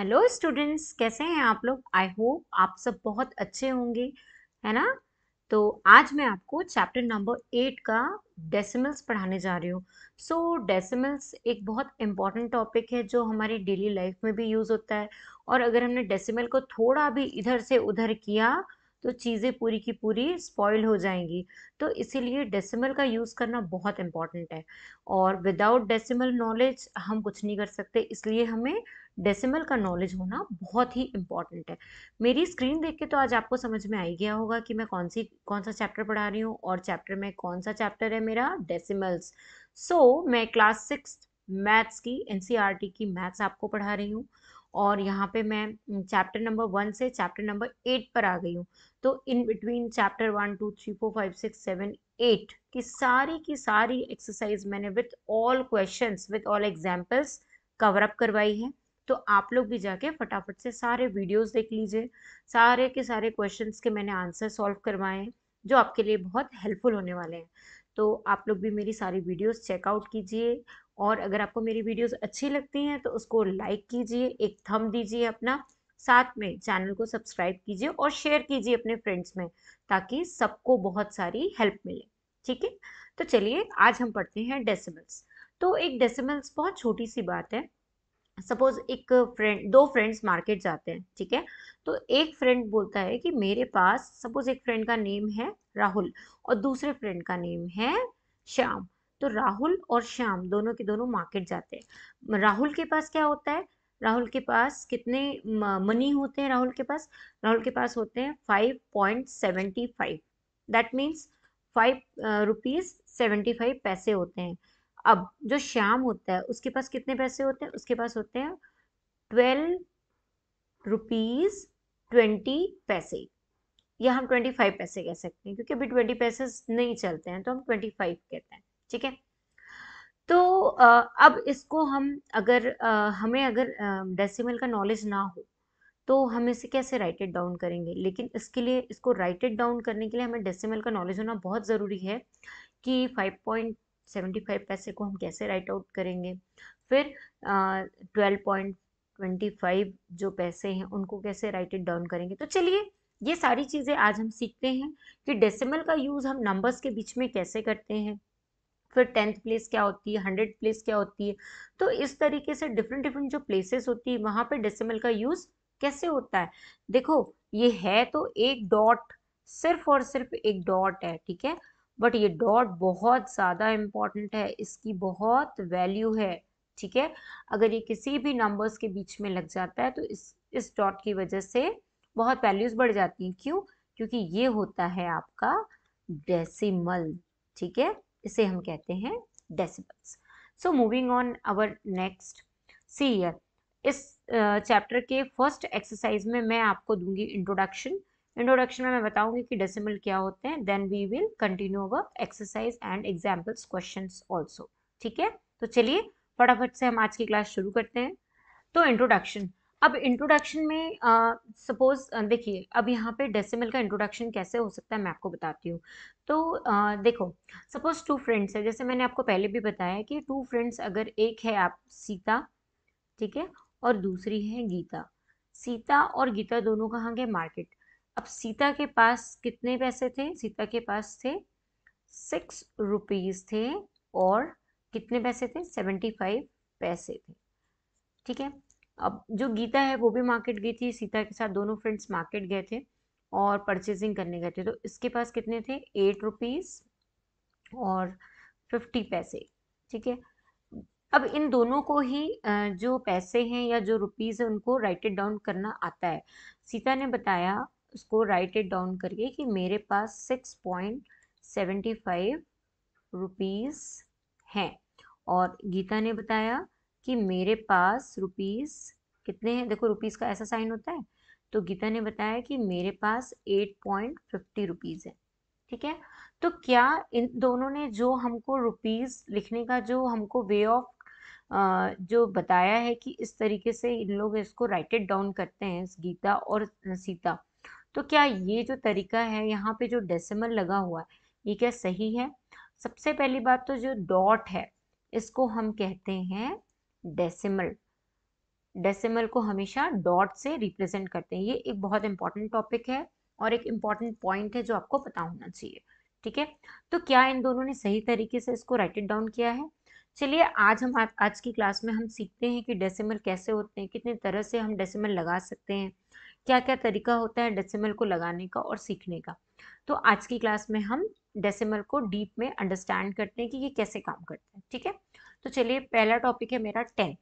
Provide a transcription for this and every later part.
Hello students, कैसे हैं आप लोग? आई होप आप सब बहुत अच्छे होंगे, है ना? तो आज मैं आपको चैप्टर नंबर एट का डेसिमल्स पढ़ाने जा रही हूँ। सो डेसिमल्स एक बहुत इंपॉर्टेंट टॉपिक है जो हमारी डेली लाइफ में भी यूज़ होता है। और अगर हमने डेसिमल को थोड़ा भी इधर से उधर किया तो चीज़ें पूरी की पूरी स्पॉइल हो जाएँगी। तो इसीलिए डेसिमल का यूज़ करना बहुत इंपॉर्टेंट है। और विदाउट डेसिमल नॉलेज हम कुछ नहीं कर सकते, इसलिए हमें डेसिमल का नॉलेज होना बहुत ही इंपॉर्टेंट है। मेरी स्क्रीन देख के तो आज आपको समझ में आ ही गया होगा कि मैं कौन सी कौन सा चैप्टर पढ़ा रही हूँ और चैप्टर में कौन सा चैप्टर है मेरा डेसिमल्स सो so, मैं क्लास सिक्स मैथ्स की एन e की मैथ्स आपको पढ़ा रही हूँ और यहाँ पे मैं चैप्टर नंबर वन से चैप्टर नंबर एट पर आ गई हूँ। तो in between chapter one two three four five six seven eight की सारी की सारी एक्सरसाइज मैंने with all questions with all examples cover up करवाई है। तो आप लोग भी जाके फटाफट से सारे वीडियोस देख लीजिए। सारे के सारे क्वेश्चंस के मैंने आंसर सॉल्व करवाए, जो आपके लिए बहुत हेल्पफुल होने वाले हैं। तो आप लोग भी मेरी सारी वीडियोस चेकआउट कीजिए और अगर आपको मेरी वीडियोस अच्छी लगती हैं तो उसको लाइक कीजिए, एक थम दीजिए अपना, साथ में चैनल को सब्सक्राइब कीजिए और शेयर कीजिए अपने फ्रेंड्स में, ताकि सबको बहुत सारी हेल्प मिले। ठीक है? तो चलिए आज हम पढ़ते हैं डेसिमल्स तो एक डेसिमल्स बहुत छोटी सी बात है सपोज़ एक फ्रेंड दो फ्रेंड्स मार्केट जाते हैं, ठीक है? तो एक फ्रेंड बोलता है कि मेरे पास सपोज़ एक फ्रेंड का नेम है राहुल और दूसरे फ्रेंड का नेम है श्याम। तो राहुल और श्याम दोनों के दोनों मार्केट जाते हैं। राहुल के पास क्या होता है? राहुल के पास कितने मनी होते हैं राहुल के पास? राहुल के पास होते हैं five point seventy five that means five rupees seventy five पैसे होते हैं। अब जो श्याम होता है, उसके पास कितने पैसे होते हैं? उसके पास होते हैं ट्वेल्व रुपीज़ ट्वेंटी पैसे। या हम ट्वेंटी फाइव पैसे कह सकते हैं, क्योंकि अभी ट्वेंटी पैसे नहीं चलते हैं तो हम ट्वेंटी फाइव कहते हैं, ठीक है? तो अब इसको हम अगर हमें अगर डेसिमल का नॉलेज ना हो तो हम इसे कैसे राइट इट डाउन करेंगे? लेकिन इसके लिए, इसको राइट इट डाउन करने के लिए हमें डेसिमल का नॉलेज होना बहुत ज़रूरी है कि फाइव पॉइंट सेवेंटी फाइव पैसे को हम कैसे राइट आउट करेंगे? फिर ट्वेल्व पॉइंट ट्वेंटी फाइव जो पैसे हैं, उनको कैसे राइट इट डाउन करेंगे? तो चलिए, ये सारी चीज़ें आज हम सीखते हैं कि डेसिमल का यूज़ हम नंबर्स के बीच में कैसे करते हैं। फिर टेंथ प्लेस क्या होती है हंड्रेड प्लेस क्या होती है? तो इस तरीके से डिफरेंट डिफरेंट जो प्लेसेस होती है, वहाँ पे डेसिमल का यूज़ कैसे होता है? देखो, ये है तो एक डॉट सिर्फ़ और सिर्फ़ एक डॉट है, ठीक है? बट ये डॉट बहुत ज़्यादा इंपॉर्टेंट है इसकी बहुत वैल्यू है ठीक है? अगर ये किसी भी नंबर्स के बीच में लग जाता है तो इस इस डॉट की वजह से बहुत वैल्यूज़ बढ़ जाती हैं। क्यों? क्योंकि ये होता है आपका डेसिमल ठीक है? इसे हम कहते हैं decibels so moving on our next see here इस चैप्टर uh, के फ़र्स्ट एक्सरसाइज में मैं आपको दूँगी इंट्रोडक्शन इंट्रोडक्शन में मैं बताऊँगी कि डेसिमल क्या होते हैं then we will continue our exercise and examples question also ठीक है? तो चलिए फटाफट से हम आज की क्लास शुरू करते हैं। तो इंट्रोडक्शन अब इंट्रोडक्शन में सपोज़ uh, देखिए अब यहाँ पे डेसिमल का इंट्रोडक्शन कैसे हो सकता है मैं आपको बताती हूँ। तो आ, देखो सपोज़ टू फ्रेंड्स है। जैसे मैंने आपको पहले भी बताया कि टू फ्रेंड्स अगर एक है आप सीता ठीक है? और दूसरी है गीता। सीता और गीता दोनों कहाँ गए? मार्केट अब सीता के पास कितने पैसे थे? सीता के पास थे सिक्स रुपीज़ थे और कितने पैसे थे? सेवेंटी फाइव पैसे थे। ठीक है? अब जो गीता है वो भी मार्केट गई थी, सीता के साथ दोनों फ्रेंड्स मार्केट गए थे और परचेजिंग करने गए थे। तो इसके पास कितने थे? एट रुपीज़ और फिफ्टी पैसे। ठीक है? अब इन दोनों को ही जो पैसे हैं या जो रुपीज़ है उनको राइट इट डाउन करना आता है। सीता ने बताया उसको राइट इट डाउन करके कि मेरे पास six point seventy five rupees हैं। और गीता ने बताया कि मेरे पास रुपीज़ कितने हैं? देखो रुपीज़ का ऐसा साइन होता है। तो गीता ने बताया कि मेरे पास एट पॉइंट फिफ्टी रुपीज़ है। ठीक है? तो क्या इन दोनों ने जो हमको रुपीज़ लिखने का, जो हमको वे ऑफ़ जो बताया है कि इस तरीके से इन लोग इसको राइट इट डाउन करते हैं गीता और सीता तो क्या ये जो तरीका है, यहाँ पे जो डेसिमल लगा हुआ है, ये क्या सही है? सबसे पहली बात तो जो डॉट है, इसको हम कहते हैं डेसिमल डेसिमल को हमेशा डॉट से रिप्रेजेंट करते हैं। ये एक बहुत इंपॉर्टेंट टॉपिक है और एक इंपॉर्टेंट पॉइंट है जो आपको पता होना चाहिए, ठीक है? तो क्या इन दोनों ने सही तरीके से इसको राइट इट डाउन किया है? चलिए, आज हम, आज की क्लास में हम सीखते हैं कि डेसिमल कैसे होते हैं, कितने तरह से हम डेसिमल लगा सकते हैं। क्या क्या तरीका होता है डेसिमल को लगाने का और सीखने का? तो आज की क्लास में हम डेसिमल को डीप में अंडरस्टैंड करते हैं कि ये कैसे काम करते हैं, ठीक है? तो चलिए, पहला टॉपिक है मेरा tenth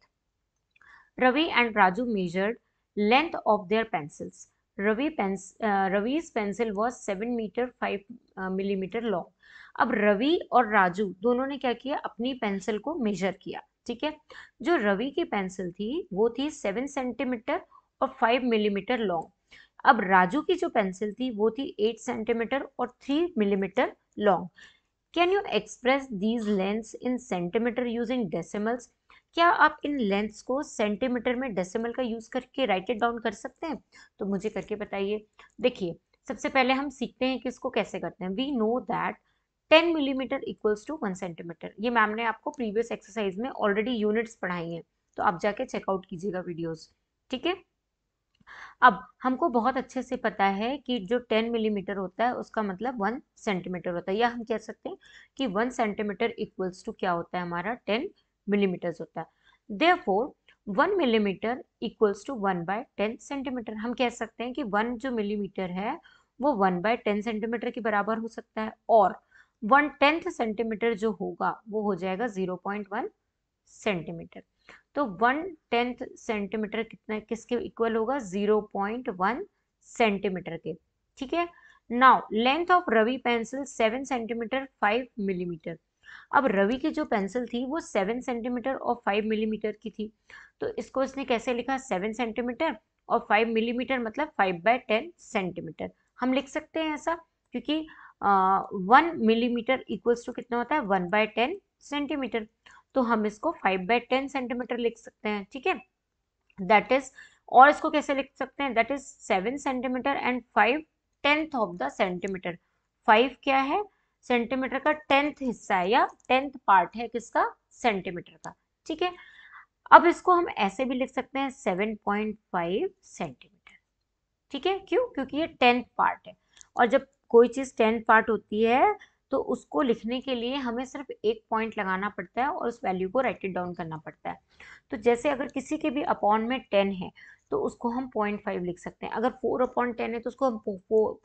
Ravi and Raju measured length of their pencils Ravi pens Ravi's pencil was seven meter five millimeter long अब रवि और राजू दोनों ने क्या किया? अपनी पेंसिल को मेजर किया, ठीक है? जो रवि की पेंसिल थी, वो थी सेवन सेंटीमीटर और फाइव मिलीमीटर लॉन्ग अब राजू की जो पेंसिल थी, वो थी एट सेंटीमीटर और three millimetre long can you express these lengths in centimetre using decimals क्या आप इन लेंथ्स को सेंटीमीटर में डेसिमल का यूज़ करके राइट इट डाउन कर सकते हैं? तो मुझे करके बताइए। देखिए, सबसे पहले हम सीखते हैं कि इसको कैसे करते हैं। We know that 10 millimeter equals to one centimeter ये मैम ने आपको प्रीवियस एक्सरसाइज में ऑलरेडी यूनिट्स पढ़ाई हैं। तो आप जाके चेकआउट कीजिएगा वीडियोस ठीक है? अब हमको बहुत अच्छे से पता है कि जो 10 मिलीमीटर होता है, उसका मतलब वन सेंटीमीटर होता है। या हम कह सकते हैं कि वन सेंटीमीटर इक्वल्स टू क्या होता है हमारा? 10 मिलीमीटर होता है। Therefore one millimeter equals to one by ten centimeter. हम कह सकते हैं कि वन जो मिलीमीटर है, वो वन बाय टेन सेंटीमीटर के बराबर हो सकता है और वन टेंथ सेंटीमीटर जो होगा, वो हो जाएगा ज़ीरो पॉइंट वन सेंटीमीटर। तो वन टेंथ सेंटीमीटर कितना, किसके इक्वल होगा? ज़ीरो पॉइंट वन सेंटीमीटर के। ठीक है? Now length of Ravi pencil seven centimeter five millimeter अब रवि की जो पेंसिल थी, वो सेवन सेंटीमीटर और फाइव मिलीमीटर की थी। तो इसको इसने कैसे लिखा? सेवन सेंटीमीटर और फाइव मिलीमीटर मतलब फाइव बाय टेन सेंटीमीटर हम लिख सकते हैं ऐसा, क्योंकि वन मिलीमीटर इक्वल्स टू कितना होता है? वन बाय टेन सेंटीमीटर तो हम इसको फाइव बाय टेन सेंटीमीटर लिख सकते हैं, ठीक है? दैट इज़ और इसको कैसे लिख सकते हैं? That is seven centimeter and five tenth of the centimeter five क्या है? सेंटीमीटर का टेंथ हिस्सा है या टेंथ पार्ट है किसका? सेंटीमीटर का, ठीक है? अब इसको हम ऐसे भी लिख सकते हैं सेवन पॉइंट फाइव सेंटीमीटर ठीक है? क्यों? क्योंकि ये टेंथ पार्ट है। और जब कोई चीज़ टेंथ पार्ट होती है तो उसको लिखने के लिए हमें सिर्फ़ एक पॉइंट लगाना पड़ता है और उस वैल्यू को राइट इट डाउन करना पड़ता है। तो जैसे अगर किसी के भी अपॉन में टेन है तो उसको हम पॉइंट फाइव लिख सकते हैं। अगर फोर अपॉन टेन है तो उसको हम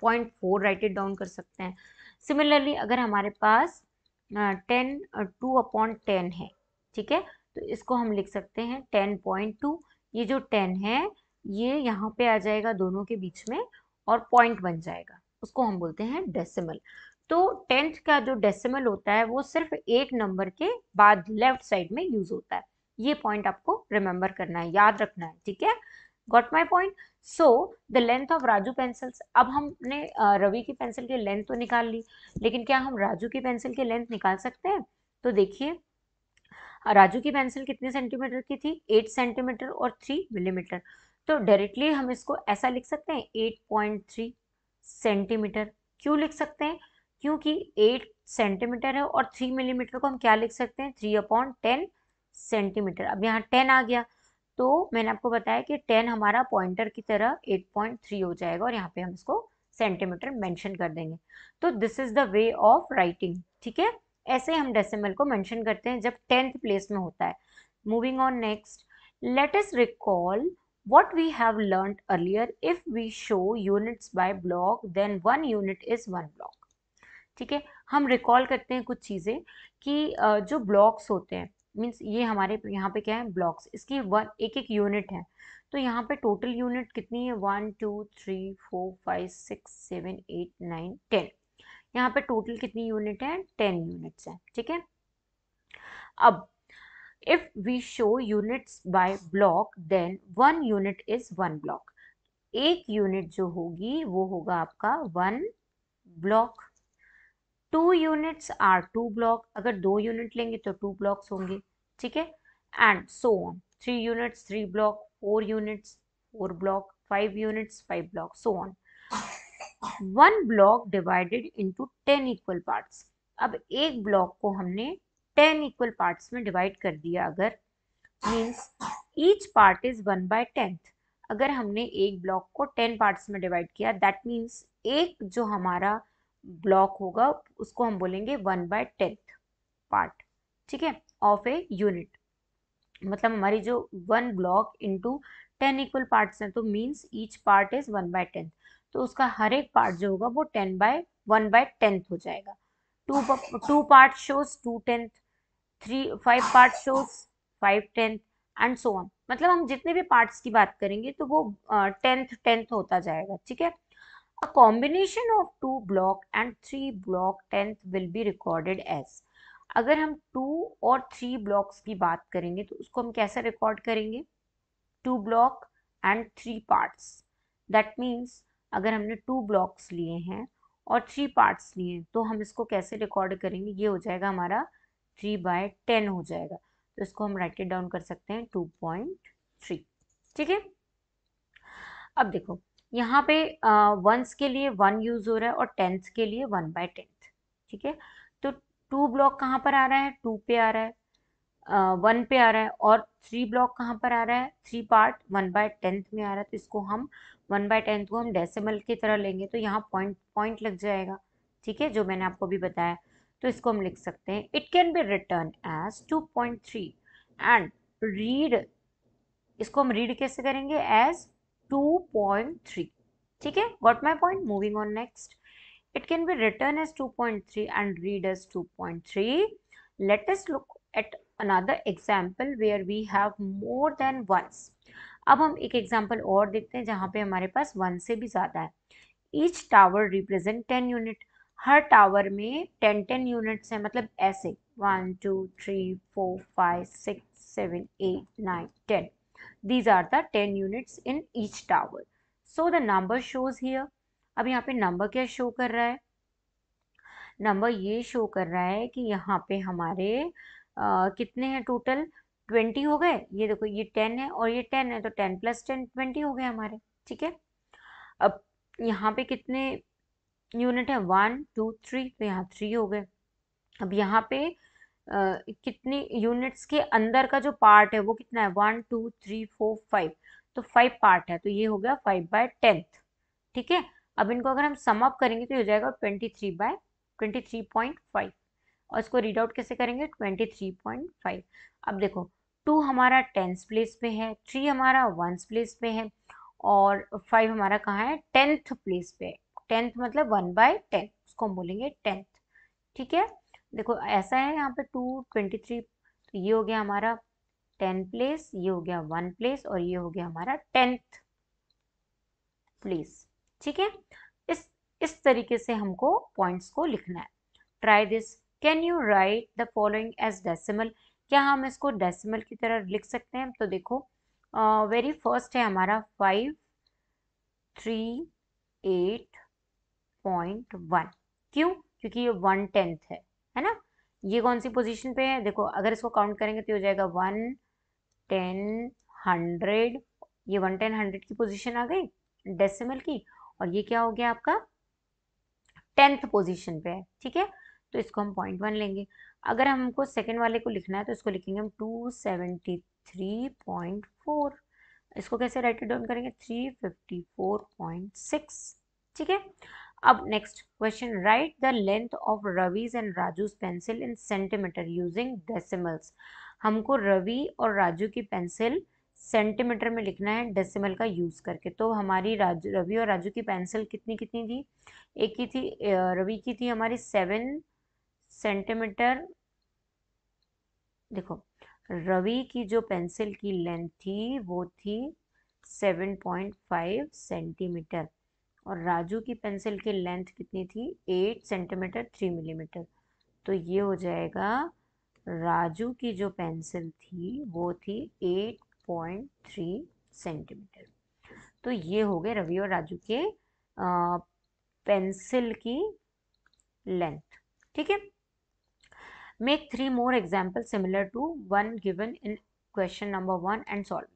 point four write it down कर सकते हैं। सिमिलरली अगर हमारे पास टेन टू अपॉन टेन है, ठीक है? तो इसको हम लिख सकते हैं टेन पॉइंट टू ये जो टेन है, ये यहाँ पे आ जाएगा दोनों के बीच में और पॉइंट बन जाएगा। उसको हम बोलते हैं डेसिमल तो टेंथ का जो डेसिमल होता है, वो सिर्फ़ एक नंबर के बाद लेफ़्ट साइड में यूज़ होता है। ये पॉइंट आपको रिमेंबर करना है, याद रखना है, ठीक है? Got my point so the length of Raju pencils अब हमने रवि की पेंसिल की लेंथ तो निकाल ली, लेकिन क्या हम राजू की पेंसिल की लेंथ निकाल सकते हैं? तो देखिए राजू की पेंसिल कितने सेंटीमीटर की थी? एट सेंटीमीटर और थ्री मिलीमीटर तो डायरेक्टली हम इसको ऐसा लिख सकते हैं एट पॉइंट थ्री सेंटीमीटर क्यों लिख सकते हैं? क्योंकि एट सेंटीमीटर है और थ्री मिलीमीटर को हम क्या लिख सकते हैं? Three upon ten centimeter. अब यहाँ टेन आ गया। तो मैंने आपको बताया कि टेन हमारा पॉइंटर की तरह एट पॉइंट थ्री हो जाएगा और यहाँ पे हम इसको सेंटीमीटर मेंशन कर देंगे। तो this is the way of writing ठीक है? ऐसे हम डेसिमल को मेंशन करते हैं जब टेंथ प्लेस में होता है। Moving on next let us recall what we have learned earlier. If we show units by block, then one unit is one block. ठीक है? हम रिकॉल करते हैं कुछ चीज़ें कि जो ब्लॉक्स होते हैं मीन्स ये हमारे यहाँ पे क्या है? ब्लॉक्स इसकी वन एक एक यूनिट है। तो यहाँ पे टोटल यूनिट कितनी है? One two three four five six seven eight nine ten यहाँ पे टोटल कितनी यूनिट है? टेन यूनिट्स हैं। ठीक है? अब if we show units by block then one unit is one block एक यूनिट जो होगी, वो होगा आपका one block two units are two block, अगर दो यूनिट लेंगे तो टू ब्लॉक्स होंगे, ठीक है? And so on three units three block four units four block five units five block so on one block divided into ten equal parts अब एक block को हमने टेन इक्वल पार्ट्स में डिवाइड कर दिया, अगर means each part is one by tenth अगर हमने एक ब्लॉक को टेन पार्ट्स में डिवाइड किया दैट मीन्स एक जो हमारा ब्लॉक होगा, उसको हम बोलेंगे वन बाय टेंथ पार्ट, ठीक है? Of a unit. मतलब हमारी जो one block into ten equal parts हैं तो means each part is one by tenth. तो उसका हर एक पार्ट जो होगा, वो ten by, one by tenth हो जाएगा। Two two part shows two tenth three five part shows five tenth and so on मतलब हम जितने भी पार्ट्स की बात करेंगे तो वो टेंथ टेंथ होता जाएगा, ठीक है? A combination of two block and three block tenth will be recorded as अगर हम टू और थ्री ब्लॉक्स की बात करेंगे तो उसको हम कैसे रिकॉर्ड करेंगे? Two block and three parts that means अगर हमने टू ब्लॉक्स लिए हैं और थ्री पार्ट्स लिए हैं तो हम इसको कैसे रिकॉर्ड करेंगे? ये हो जाएगा हमारा थ्री बाय टेन हो जाएगा। तो इसको हम राइट डाउन कर सकते हैं टू पॉइंट थ्री ठीक है? अब देखो यहाँ पे वंस के लिए वन यूज़ हो रहा है और टेंथ के लिए वन बाय टेंथ ठीक है? तो टू ब्लॉक कहाँ पर आ रहा है? टू पे आ रहा है वन पे आ रहा है और थ्री ब्लॉक कहाँ पर आ रहा है? Three part one by tenth में आ रहा है। तो इसको हम वन बाय टेंथ को हम डेसिमल की तरह लेंगे तो यहाँ पॉइंट पॉइंट लग जाएगा, ठीक है? जो मैंने आपको भी बताया। तो इसको हम लिख सकते हैं। It can be written as two point three and read इसको हम रीड कैसे करेंगे? एज टू पॉइंट थ्री ठीक है? What my point moving on next it can be written as 2.3 and read as 2.3 let us look at another example where we have more than ones. अब हम एक example और देखते हैं जहाँ पे हमारे पास वन से भी ज़्यादा है। Each tower represent ten unit हर टावर में टेन टेन यूनिट्स हैं मतलब ऐसे। One two three four five six seven eight nine ten these are the ten units in each tower so the number shows here अब यहाँ पे number क्या show कर रहा है? नंबर ये शो कर रहा है कि यहाँ पे हमारे आ, कितने हैं टोटल ट्वेंटी हो गए? ये देखो ये टेन है और ये टेन है तो टेन प्लस टेन ट्वेंटी हो गए हमारे ठीक है? अब यहाँ पे कितने यूनिट है? वन टू थ्री तो यहाँ थ्री हो गए। अब यहाँ पे कितनी यूनिट्स के अंदर का जो पार्ट है, वो कितना है? One two three four five तो फाइव पार्ट है तो ये हो गया फाइव बाय टेंथ ठीक है? अब इनको अगर हम सम अप करेंगे तो ये हो जाएगा twenty three by twenty three point five और इसको रीड आउट कैसे करेंगे? ट्वेंटी थ्री पॉइंट फाइव अब देखो टू हमारा टेंथ प्लेस पे है थ्री हमारा वंस प्लेस पे है, और फाइव हमारा कहाँ है? टेंथ प्लेस पे है. टेंथ मतलब वन बाय टेन उसको हम बोलेंगे टेंथ ठीक है? देखो ऐसा है यहाँ पे टू ट्वेंटी थ्री तो ये हो गया हमारा टेन प्लेस ये हो गया वन प्लेस और ये हो गया हमारा टेंथ प्लेस ठीक है? इस इस तरीके से हमको पॉइंट्स को लिखना है. Try this can you write the following as decimal क्या हम इसको डेसिमल की तरह लिख सकते हैं? तो देखो वेरी uh, फ़र्स्ट है हमारा five three eight point one क्यों? क्योंकि ये वन टेंथ है. है ना? ये कौन सी पोजीशन पे है? देखो, अगर इसको काउंट करेंगे तो हो जाएगा वन टेन हंड्रेड ये वन टेन हंड्रेड की पोजीशन आ गई डेसिमल की. और ये क्या हो गया आपका? टेंथ पोजीशन पे है, ठीक है? तो इसको हम पॉइंट वन लेंगे. अगर हमको सेकेंड वाले को लिखना है तो इसको लिखेंगे हम two seventy three point four इसको कैसे राइट डाउन करेंगे? Three fifty four point six ठीक है? अब next question write the length of Ravi's and Raju's pencil in centimeter using decimals हमको रवि और राजू की पेंसिल सेंटीमीटर में लिखना है डेसिमल का यूज़ करके। तो हमारी राजू रवि और राजू की पेंसिल कितनी कितनी थी? एक की थी रवि की थी हमारी सेवन सेंटीमीटर देखो रवि की जो पेंसिल की लेंथ थी, वो थी सेवन पॉइंट फाइव सेंटीमीटर और राजू की पेंसिल की लेंथ कितनी थी? Eight centimeter, three millimeter. तो ये हो जाएगा राजू की जो पेंसिल थी, वो थी एट पॉइंट थ्री सेंटीमीटर। तो ये हो गए रवि और राजू के पेंसिल की लेंथ। ठीक है? Make three more example similar to one given in question number one and solve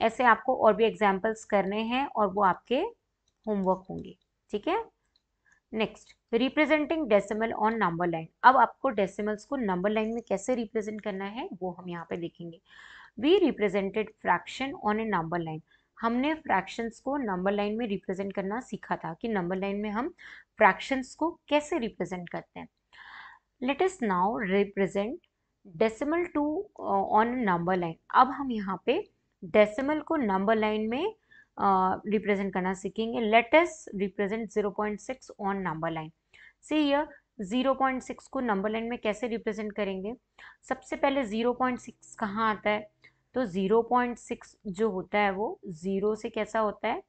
ऐसे आपको और भी एग्जाम्पल्स करने हैं और वो आपके होमवर्क होंगे, ठीक है? Next representing decimal on number line अब आपको डेसिमल्स को नंबर लाइन में कैसे रिप्रेजेंट करना है, वो हम यहाँ पे देखेंगे. We represented fraction on a number line हमने फ्रैक्शंस को नंबर लाइन में रिप्रेजेंट करना सीखा था कि नंबर लाइन में हम फ्रैक्शंस को कैसे रिप्रेजेंट करते हैं. Let us now represent decimal two on number line अब हम यहाँ पे डेसिमल को नंबर लाइन में रिप्रेजेंट करना सीखेंगे। Let us represent 0.6 on number line see here 0.6 को नंबर लाइन में कैसे रिप्रेजेंट करेंगे? सबसे पहले 0.6 कहाँ आता है? तो 0.6 जो होता है वो ज़ीरो से कैसा होता है?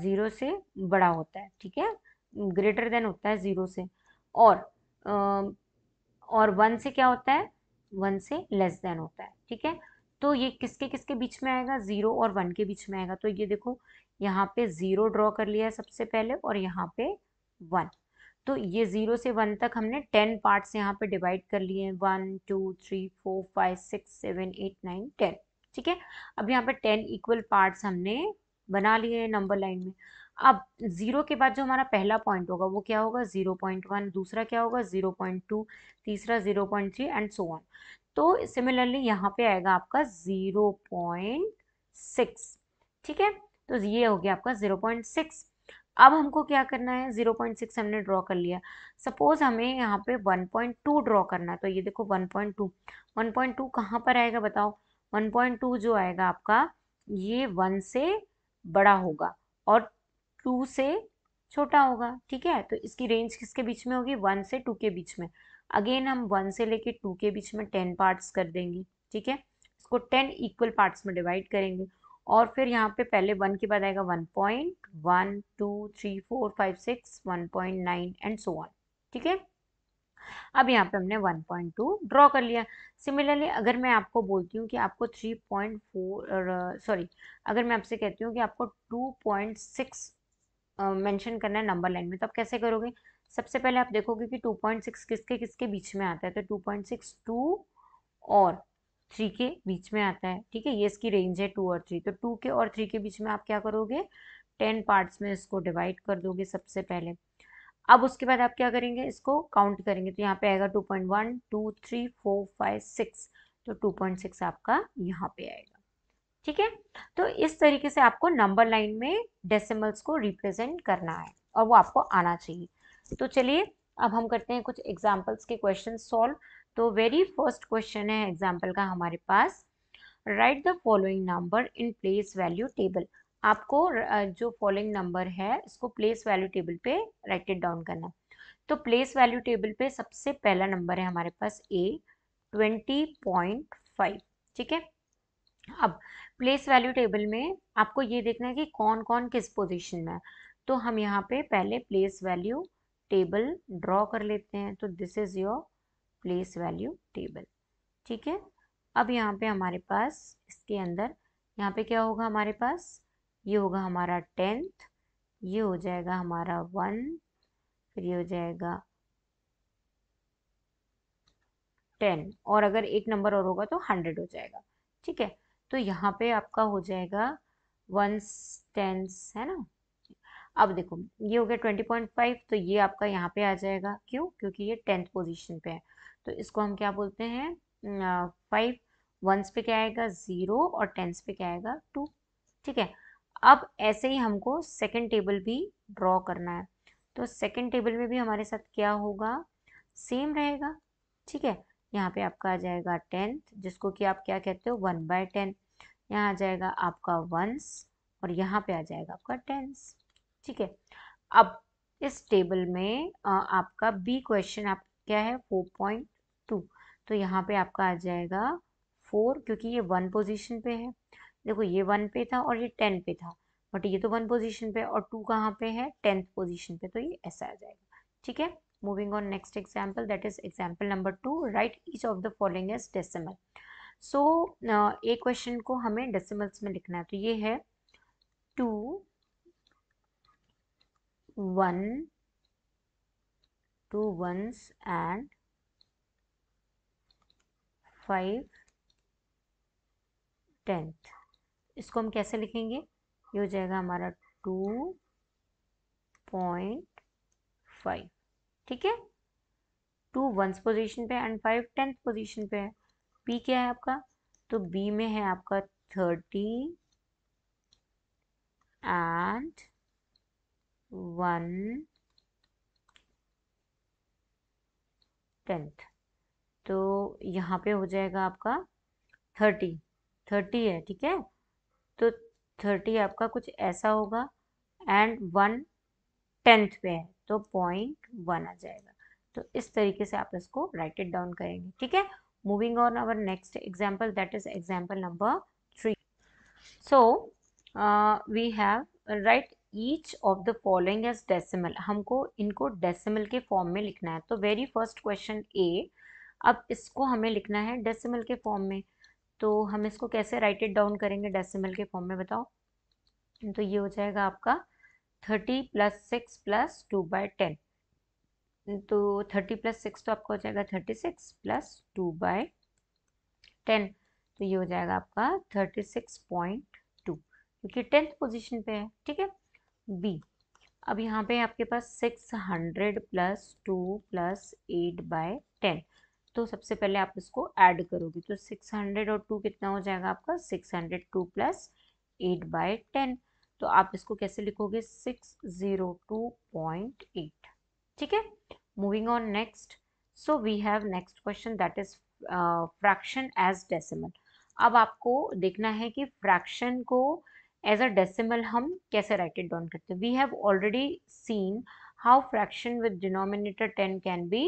ज़ीरो से बड़ा होता है, ठीक है? ग्रेटर देन होता है ज़ीरो से। और और वन से क्या होता है? वन से लेस देन होता है, ठीक है? तो ये किसके किसके बीच में आएगा? ज़ीरो और वन के बीच में आएगा। तो ये देखो, यहाँ पे ज़ीरो ड्रॉ कर लिया सबसे पहले और यहाँ पे वन। तो ये ज़ीरो से वन तक हमने टेन पार्ट्स यहाँ पे डिवाइड कर लिए हैं। One, two, three, four, five, six, seven, eight, nine, ten. ठीक है? अब यहाँ पे टेन इक्वल पार्ट्स हमने बना लिए हैं नंबर लाइन में। अब ज़ीरो के बाद जो हमारा पहला पॉइंट होगा, वो क्या होगा? ज़ीरो पॉइंट वन, दूसरा क्या होगा? ज़ीरो पॉइंट टू, तीसरा zero point three, and so on. तो सिमिलरली यहाँ पे आएगा आपका ज़ीरो पॉइंट सिक्स ठीक है? तो ये हो गया आपका ज़ीरो पॉइंट सिक्स अब हमको क्या करना है? 0.6 हमने ड्रॉ कर लिया। सपोज़ हमें यहाँ पे 1.2 ड्रॉ करना है तो ये देखो 1.2 1.2 कहाँ पर आएगा बताओ? 1.2 जो आएगा आपका, ये वन से बड़ा होगा और टू से छोटा होगा, ठीक है? तो इसकी रेंज किसके बीच में होगी? वन से टू के बीच में। अगेन हम वन से लेके टू के बीच में टेन पार्ट्स कर देंगे, ठीक है? इसको टेन इक्वल पार्ट्स में डिवाइड करेंगे और फिर यहाँ पे पहले वन के बाद आएगा one point one two three four five six one point nine and so on ठीक है? अब यहाँ पे हमने वन पॉइंट टू ड्रॉ कर लिया। सिमिलरली अगर मैं आपको बोलती हूँ कि आपको थ्री पॉइंट फोर सॉरी अगर मैं आपसे कहती हूँ कि आपको टू पॉइंट सिक्स मैंशन करना है नंबर लाइन में तो आप कैसे करोगे? सबसे पहले आप देखोगे कि टू पॉइंट सिक्स किसके किसके बीच में आता है? तो टू पॉइंट सिक्स टू और थ्री के बीच में आता है, ठीक है? ये इसकी रेंज है टू और थ्री तो टू के और थ्री के बीच में आप क्या करोगे? टेन पार्ट्स में इसको डिवाइड कर दोगे सबसे पहले। अब उसके बाद आप क्या करेंगे? इसको काउंट करेंगे। तो यहाँ पे आएगा two point one two three four five six तो टू पॉइंट सिक्स आपका यहाँ पे आएगा, ठीक है? तो इस तरीके से आपको नंबर लाइन में डेसिमल्स को रिप्रेजेंट करना है और वो आपको आना चाहिए। तो चलिए, अब हम करते हैं कुछ एग्जाम्पल्स के क्वेश्चन सॉल्व तो वेरी फ़र्स्ट क्वेश्चन है एग्ज़ाम्पल का हमारे पास. Write the following number in place value table आपको जो फॉलोइंग नंबर है, इसको प्लेस वैल्यू टेबल पे राइट इट डाउन करना तो प्लेस वैल्यू टेबल पे सबसे पहला नंबर है हमारे पास ए ट्वेंटी पॉइंट फाइव ठीक है? अब प्लेस वैल्यू टेबल में आपको ये देखना है कि कौन कौन किस पोजीशन में है. तो हम यहाँ पे पहले प्लेस वैल्यू टेबल ड्रॉ कर लेते हैं। तो this is your place value table ठीक है? अब यहाँ पे हमारे पास, इसके अंदर, यहाँ पे क्या होगा हमारे पास? ये होगा हमारा टेंथ ये हो जाएगा हमारा वन फिर ये हो जाएगा टेन और अगर एक नंबर और होगा तो हंड्रेड हो जाएगा। ठीक है? तो यहाँ पे आपका हो जाएगा वंस टेंस है ना? अब देखो, ये हो गया ट्वेंटी पॉइंट फाइव तो ये आपका यहाँ पे आ जाएगा। क्यों? क्योंकि ये टेंथ पोजीशन पे है। तो इसको हम क्या बोलते हैं? फाइव वंस पे क्या आएगा? ज़ीरो और टेंस पे क्या आएगा? टू ठीक है? अब ऐसे ही हमको सेकेंड टेबल भी ड्रॉ करना है। तो सेकेंड टेबल में भी हमारे साथ क्या होगा? सेम रहेगा। ठीक है? यहाँ पे आपका आ जाएगा टेंथ जिसको कि आप क्या कहते हो? वन बाय टेन यहाँ आ जाएगा आपका वंस और यहाँ पे आ जाएगा आपका टेंस ठीक है। अब इस टेबल में आपका बी क्वेश्चन आप, क्या है? फोर पॉइंट टू तो यहाँ पे आपका आ जाएगा फोर क्योंकि ये वन पोजीशन पे है। देखो, ये वन पे था और ये टेन पे था बट ये तो वन पोजीशन पे और टू कहाँ पे है? टेंथ पोजीशन पे तो ये ऐसा आ जाएगा। ठीक है? Moving on next example that is example number two write each of the following as decimal so एक क्वेश्चन को हमें डेसिमल्स में लिखना है तो ये है two one two ones and five tenth इसको हम कैसे लिखेंगे? ये हो जाएगा हमारा टू पॉइंट फाइव ठीक है? टू वंस पोजीशन पे एंड फाइव टेंथ पोजीशन पे है। पी क्या है आपका? तो बी में है आपका थर्टी एंड वन टेंथ। तो यहाँ पे हो जाएगा आपका थर्टी। थर्टी है, ठीक है? तो थर्टी आपका कुछ ऐसा होगा एंड वन टेंथ पे है तो पॉइंट वन आ जाएगा। तो इस तरीके से आप इसको राइट इट डाउन करेंगे, ठीक है? Moving on our next example that is example number three so we have write each of the following as decimal हमको इनको डेसिमल के फॉर्म में लिखना है। तो वेरी फ़र्स्ट क्वेश्चन ए अब इसको हमें लिखना है डेसिमल के फॉर्म में। तो हम इसको कैसे राइट इट डाउन करेंगे डेसिमल के फॉर्म में बताओ। तो ये हो जाएगा आपका thirty plus six plus two by ten तो थर्टी प्लस सिक्स तो आपका हो जाएगा thirty six plus two by ten तो ये हो जाएगा आपका थर्टी सिक्स पॉइंट टू क्योंकि टेंथ पोजिशन पे है, ठीक है? बी। अब यहाँ पे आपके पास six hundred plus two plus eight by ten. तो सबसे पहले आप इसको ऐड करोगे तो सिक्स हंड्रेड और टू कितना हो जाएगा आपका? Six hundred two plus eight by ten. तो आप इसको कैसे लिखोगे? Six zero two point eight. ठीक है? Moving on next so we have next question that is fraction as decimal अब आपको देखना है कि फ्रैक्शन को एज अ डेसिमल हम कैसे राइट इट डाउन करते we have already seen how fraction with denominator ten can be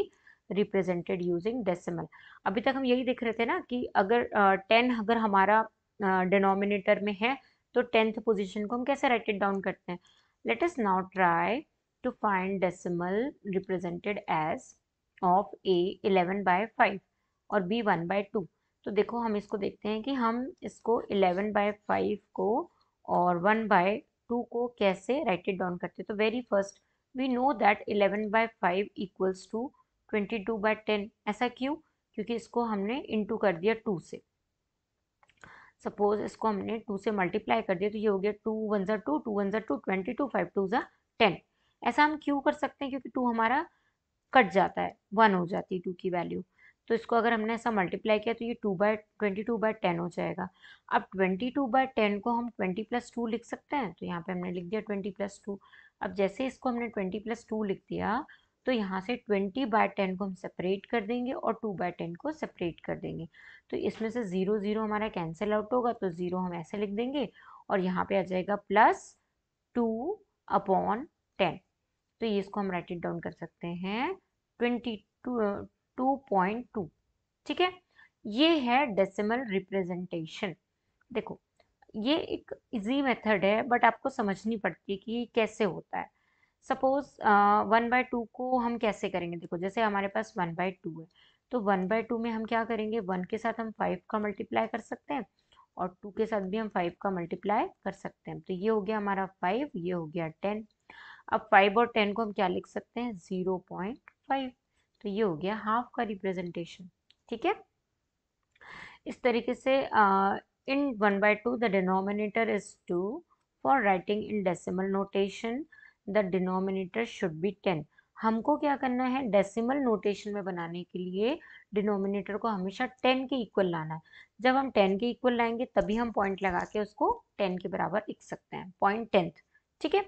represented using decimal अभी तक हम यही देख रहे थे ना कि अगर टेन uh, अगर हमारा डिनोमिनेटर uh, में है तो टेंथ पोजीशन को हम कैसे राइट इट डाउन करते हैं? Let us now try to find decimal represented as of A eleven by five और बी वन बाय टू तो देखो हम इसको देखते हैं कि हम इसको इलेवन बाय फाइव को और वन बाय टू को कैसे राइट इट डाउन करते तो very first we know that eleven by five equals to twenty two by ten ऐसा क्यों? क्योंकि इसको हमने इंटू कर दिया टू से। सपोज़ इसको हमने टू से मल्टीप्लाई कर दिया तो ये हो गया टू वन ज़ा टू टू वन ज़ा two twenty two five two ज़ा टेन ऐसा हम क्यों कर सकते हैं? क्योंकि टू हमारा कट जाता है वन हो जाती है टू की वैल्यू तो इसको अगर हमने ऐसा मल्टीप्लाई किया तो ये two by twenty two by ten हो जाएगा। अब ट्वेंटी टू बाय टेन को हम ट्वेंटी प्लस टू लिख सकते हैं तो यहाँ पे हमने लिख दिया ट्वेंटी प्लस टू अब जैसे इसको हमने ट्वेंटी प्लस टू लिख दिया तो यहाँ से ट्वेंटी बाय टेन को हम सेपरेट कर देंगे और टू बाय टेन को सेपरेट कर देंगे। तो इसमें से ज़ीरो ज़ीरो हमारा कैंसिल आउट होगा तो ज़ीरो हम ऐसे लिख देंगे और यहाँ पे आ जाएगा प्लस टू अपॉन टेन तो ये इसको हम राइट इट डाउन कर सकते हैं। Twenty two two point two ठीक है? ये है डेसिमल रिप्रेजेंटेशन देखो, ये एक इजी मेथड है बट आपको समझनी पड़ती है कि कैसे होता है. सपोज़ वन बाय टू को हम कैसे करेंगे? देखो, जैसे हमारे पास वन बाय टू है तो वन बाय टू में हम क्या करेंगे? वन के साथ हम फाइव का मल्टीप्लाई कर सकते हैं, और टू के साथ भी हम फाइव का मल्टीप्लाई कर सकते हैं. तो ये हो गया हमारा फाइव ये हो गया टेन अब फाइव और टेन को हम क्या लिख सकते हैं? ज़ीरो पॉइंट फाइव तो ये हो गया हाफ़ का रिप्रेजेंटेशन ठीक है? इस तरीके से in one by two the denominator is two for writing in decimal notation the denominator should be ten हमको क्या करना है? डेसिमल नोटेशन में बनाने के लिए डिनोमिनेटर को हमेशा टेन के इक्वल लाना है। जब हम टेन के इक्वल लाएँगे, तभी हम पॉइंट लगा के उसको टेन के बराबर लिख सकते हैं पॉइंट टेंथ ठीक है?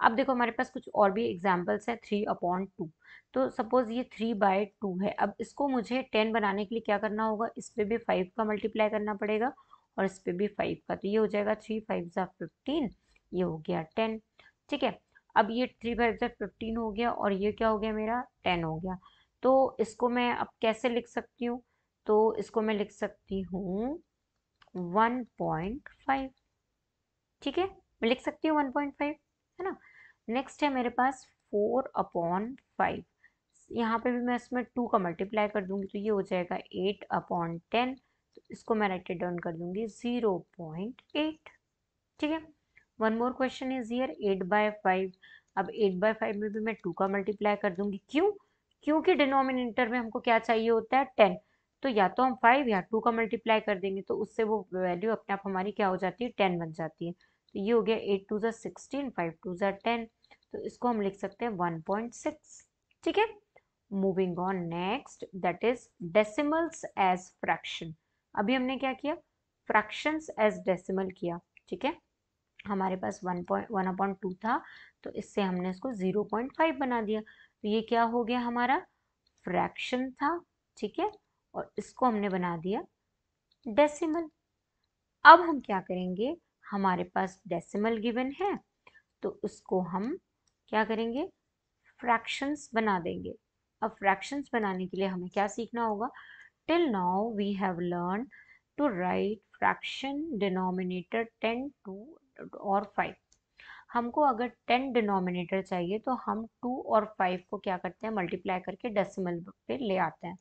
अब देखो हमारे पास कुछ और भी एग्जाम्पल्स है थ्री अपॉन टू तो सपोज़ ये थ्री बाय टू है, अब इसको मुझे टेन बनाने के लिए क्या करना होगा? इस पर भी फाइव का मल्टीप्लाई करना पड़ेगा और इस पर भी फाइव का तो ये हो जाएगा थ्री फाइव ज़ा फिफ्टीन ये हो गया टेन ठीक है? अब ये थ्री फाइव ज़ा फिफ्टीन हो गया और ये क्या हो गया मेरा? टेन हो गया. तो इसको मैं अब कैसे लिख सकती हूँ? तो इसको मैं लिख सकती हूँ वन पॉइंट फाइव ठीक है? मैं लिख सकती हूँ वन पॉइंट फाइव, है ना? नेक्स्ट है मेरे पास फोर अपॉन फाइव। यहाँ पे भी मैं इसमें टू का मल्टीप्लाई कर दूँगी तो ये हो जाएगा एट अपॉन टेन। तो इसको मैं राइट डाउन कर दूँगी ज़ीरो पॉइंट एट। ठीक है? One more question is here eight by five. अब एट बाय फाइव में भी मैं टू का मल्टीप्लाई कर दूँगी। क्यों? क्योंकि डिनोमिनेटर में हमको क्या चाहिए होता है? टेन। तो या तो हम फाइव या टू का मल्टीप्लाई कर देंगे तो उससे वो वैल्यू अपने आप हमारी क्या हो जाती है? टेन बन जाती है। तो ये हो गया एट टू ज़ा सिक्सटीन फाइव टू ज़ा टेन तो इसको हम लिख सकते हैं वन पॉइंट सिक्स ठीक है? Moving on next that is decimals as fraction अभी हमने क्या किया? फ्रैक्शंस एज डेसिमल किया, ठीक है? हमारे पास one point one appoint two था तो इससे हमने इसको ज़ीरो पॉइंट फाइव बना दिया। तो ये क्या हो गया हमारा? फ्रैक्शन था, ठीक है? और इसको हमने बना दिया डेसिमल अब हम क्या करेंगे? हमारे पास डेसिमल गिवन है तो उसको हम क्या करेंगे? फ्रैक्शंस बना देंगे। अब फ्रैक्शंस बनाने के लिए हमें क्या सीखना होगा? Till now we have learn to write fraction denominator ten two और फाइव हमको अगर टेन डिनोमिनेटर चाहिए तो हम टू और फाइव को क्या करते हैं? मल्टीप्लाई करके डेसिमल पे ले आते हैं।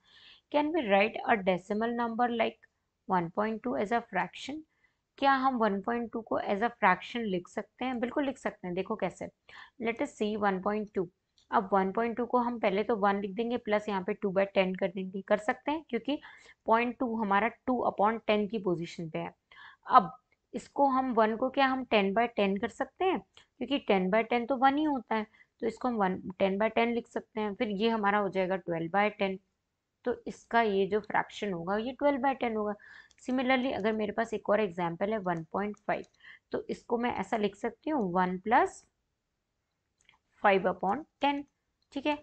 Can we write a decimal number like 1.2 as a fraction क्या हम 1.2 को एज अ फ्रैक्शन लिख सकते हैं? बिल्कुल लिख सकते हैं। देखो कैसे। लेट अस सी 1.2 अब 1.2 को हम पहले तो 1 लिख देंगे प्लस यहाँ पे 2 बाय टेन कर देंगे। कर सकते हैं? क्योंकि पॉइंट टू हमारा 2 अपॉन टेन की पोजीशन पे है। अब इसको हम 1 को क्या हम 10 बाय टेन कर सकते हैं? क्योंकि 10 बाय टेन तो 1 ही होता है। तो इसको हम वन टेन बाय टेन लिख सकते हैं। फिर ये हमारा हो जाएगा 12 बाय टेन तो इसका ये जो फ्रैक्शन होगा, ये 12 बाय टेन होगा। सिमिलरली अगर मेरे पास एक और एग्ज़ाम्पल है 1.5 तो इसको मैं ऐसा लिख सकती हूँ one plus five upon ten ठीक है?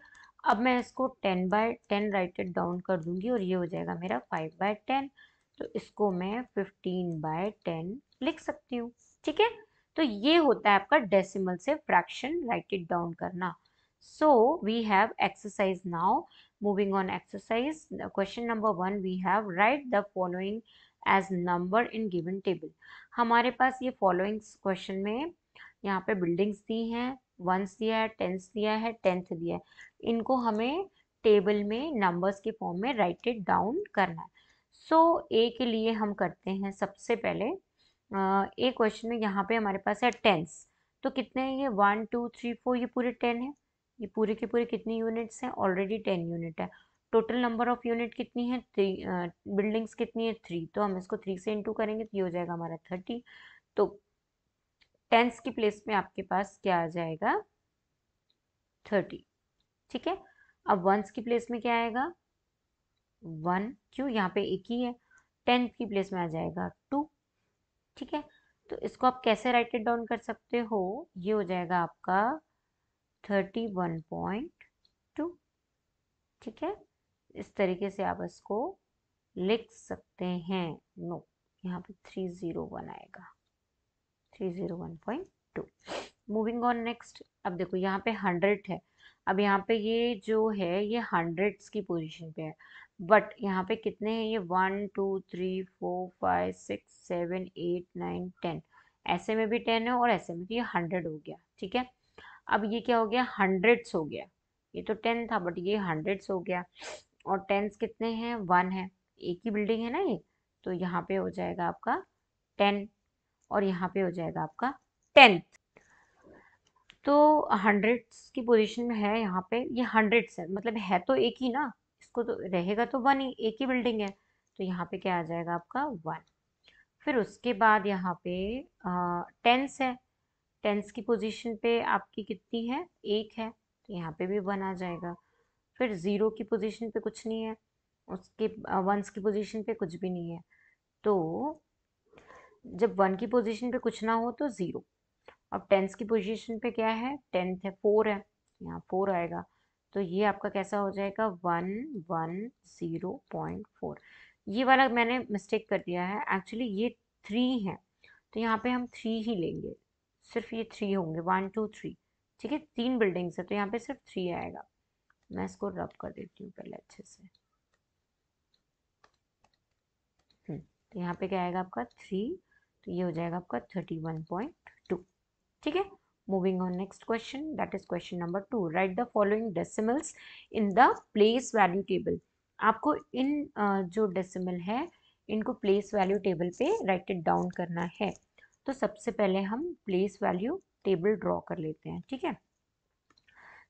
अब मैं इसको ten by ten write it down कर दूँगी और ये हो जाएगा मेरा फाइव बाय टेन तो इसको मैं फिफ्टीन बाय टेन लिख सकती हूँ, ठीक है? तो ये होता है आपका डेसिमल से फ्रैक्शन राइट इट डाउन करना। So we have exercise now moving on exercise, the question number one, we have write the as number in given table. हमारे पास ये following question में यहाँ पे buildings दी हैं वंस दिया है टेंस दिया है टेंथ दिया है। इनको हमें टेबल में नंबर्स के फॉर्म में राइट इट डाउन करना है। सो so, ए के लिए हम करते हैं सबसे पहले ए क्वेश्चन में यहाँ पे हमारे पास है टेंस तो कितने हैं ये? वन टू थ्री फोर ये पूरे टेन है। ये पूरे के पूरे कितनी यूनिट्स हैं? ऑलरेडी टेन यूनिट है। टोटल नंबर ऑफ़ यूनिट कितनी है? थ्री बिल्डिंग्स कितनी है? थ्री तो हम इसको थ्री से इंटू करेंगे तो ये हो जाएगा हमारा थर्टी तो टेंस की प्लेस में आपके पास क्या आ जाएगा? थर्टी ठीक है? अब वंस की प्लेस में क्या आएगा? वन क्यों? यहाँ पे एक ही है। टेंथ की प्लेस में आ जाएगा टू ठीक है? तो इसको आप कैसे राइट इट डाउन कर सकते हो? ये हो जाएगा आपका थर्टी वन पॉइंट टू ठीक है? इस तरीके से आप इसको लिख सकते हैं। नो यहाँ पे थ्री ज़ीरो वन आएगा। Three zero one point two moving on next अब देखो यहाँ पे हंड्रेड है। अब यहाँ पे ये जो है, ये हंड्रेड्स की पोजीशन पे है। बट यहाँ पे कितने हैं ये? One two three four five six seven eight nine ten ऐसे में भी टेन है और ऐसे में भी ये हंड्रेड हो गया, ठीक है? अब ये क्या हो गया? हंड्रेड्स हो गया। ये तो टेन था बट ये हंड्रेड्स हो गया। और टेंस कितने हैं? वन है। एक ही बिल्डिंग है ना ये? तो यहाँ पे हो जाएगा आपका टेन और यहाँ पे हो जाएगा आपका टेंथ तो हंड्रेड्स की पोजीशन में है यहाँ पे। ये हंड्रेड्स है। मतलब है तो एक ही ना? इसको तो रहेगा तो वन ही। एक ही बिल्डिंग है। तो यहाँ पे क्या आ जाएगा आपका वन फिर उसके बाद यहाँ पे टेंस है। टेंस की पोजीशन पे आपकी कितनी है? एक है। तो यहाँ पे भी वन आ जाएगा। फिर ज़ीरो की पोजीशन पे कुछ नहीं है, उसके वंस की पोजीशन पे कुछ भी नहीं है। तो जब वन की पोजीशन पे कुछ ना हो तो ज़ीरो अब टेंस की पोजीशन पे क्या है? टेंथ है फोर है। यहाँ फोर आएगा। तो ये आपका कैसा हो जाएगा? One one zero point four ये वाला मैंने मिस्टेक कर दिया है। एक्चुअली ये थ्री है। तो यहाँ पे हम थ्री ही लेंगे। सिर्फ़ ये थ्री होंगे। वन टू थ्री ठीक है? तीन बिल्डिंग्स है। तो यहाँ पे सिर्फ़ थ्री आएगा। मैं इसको रब कर देती हूँ पहले अच्छे से। हम्म, तो यहाँ पे क्या आएगा आपका? थ्री तो ये हो जाएगा आपका थर्टी वन पॉइंट टू ठीक है? Moving on next question that is question number two write the following decimals in the place value table आपको इन जो डेसिमल है इनको प्लेस वैल्यू टेबल पे राइट इट डाउन करना है। तो सबसे पहले हम प्लेस वैल्यू टेबल ड्रॉ कर लेते हैं ठीक है?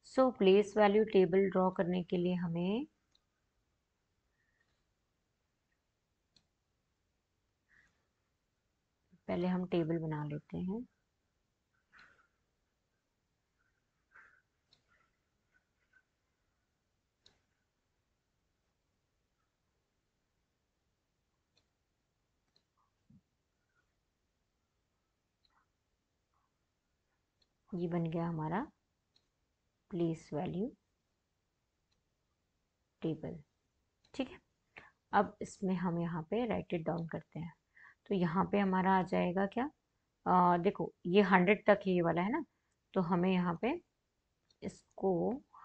So place value table draw करने के लिए हमें पहले हम टेबल बना लेते हैं। ये बन गया हमारा प्लेस वैल्यू टेबल ठीक है? अब इसमें हम यहाँ पे राइट इट डाउन करते हैं। तो यहाँ पे हमारा आ जाएगा क्या? आ, देखो ये हंड्रेड तक ये वाला है ना? तो हमें यहाँ पे इसको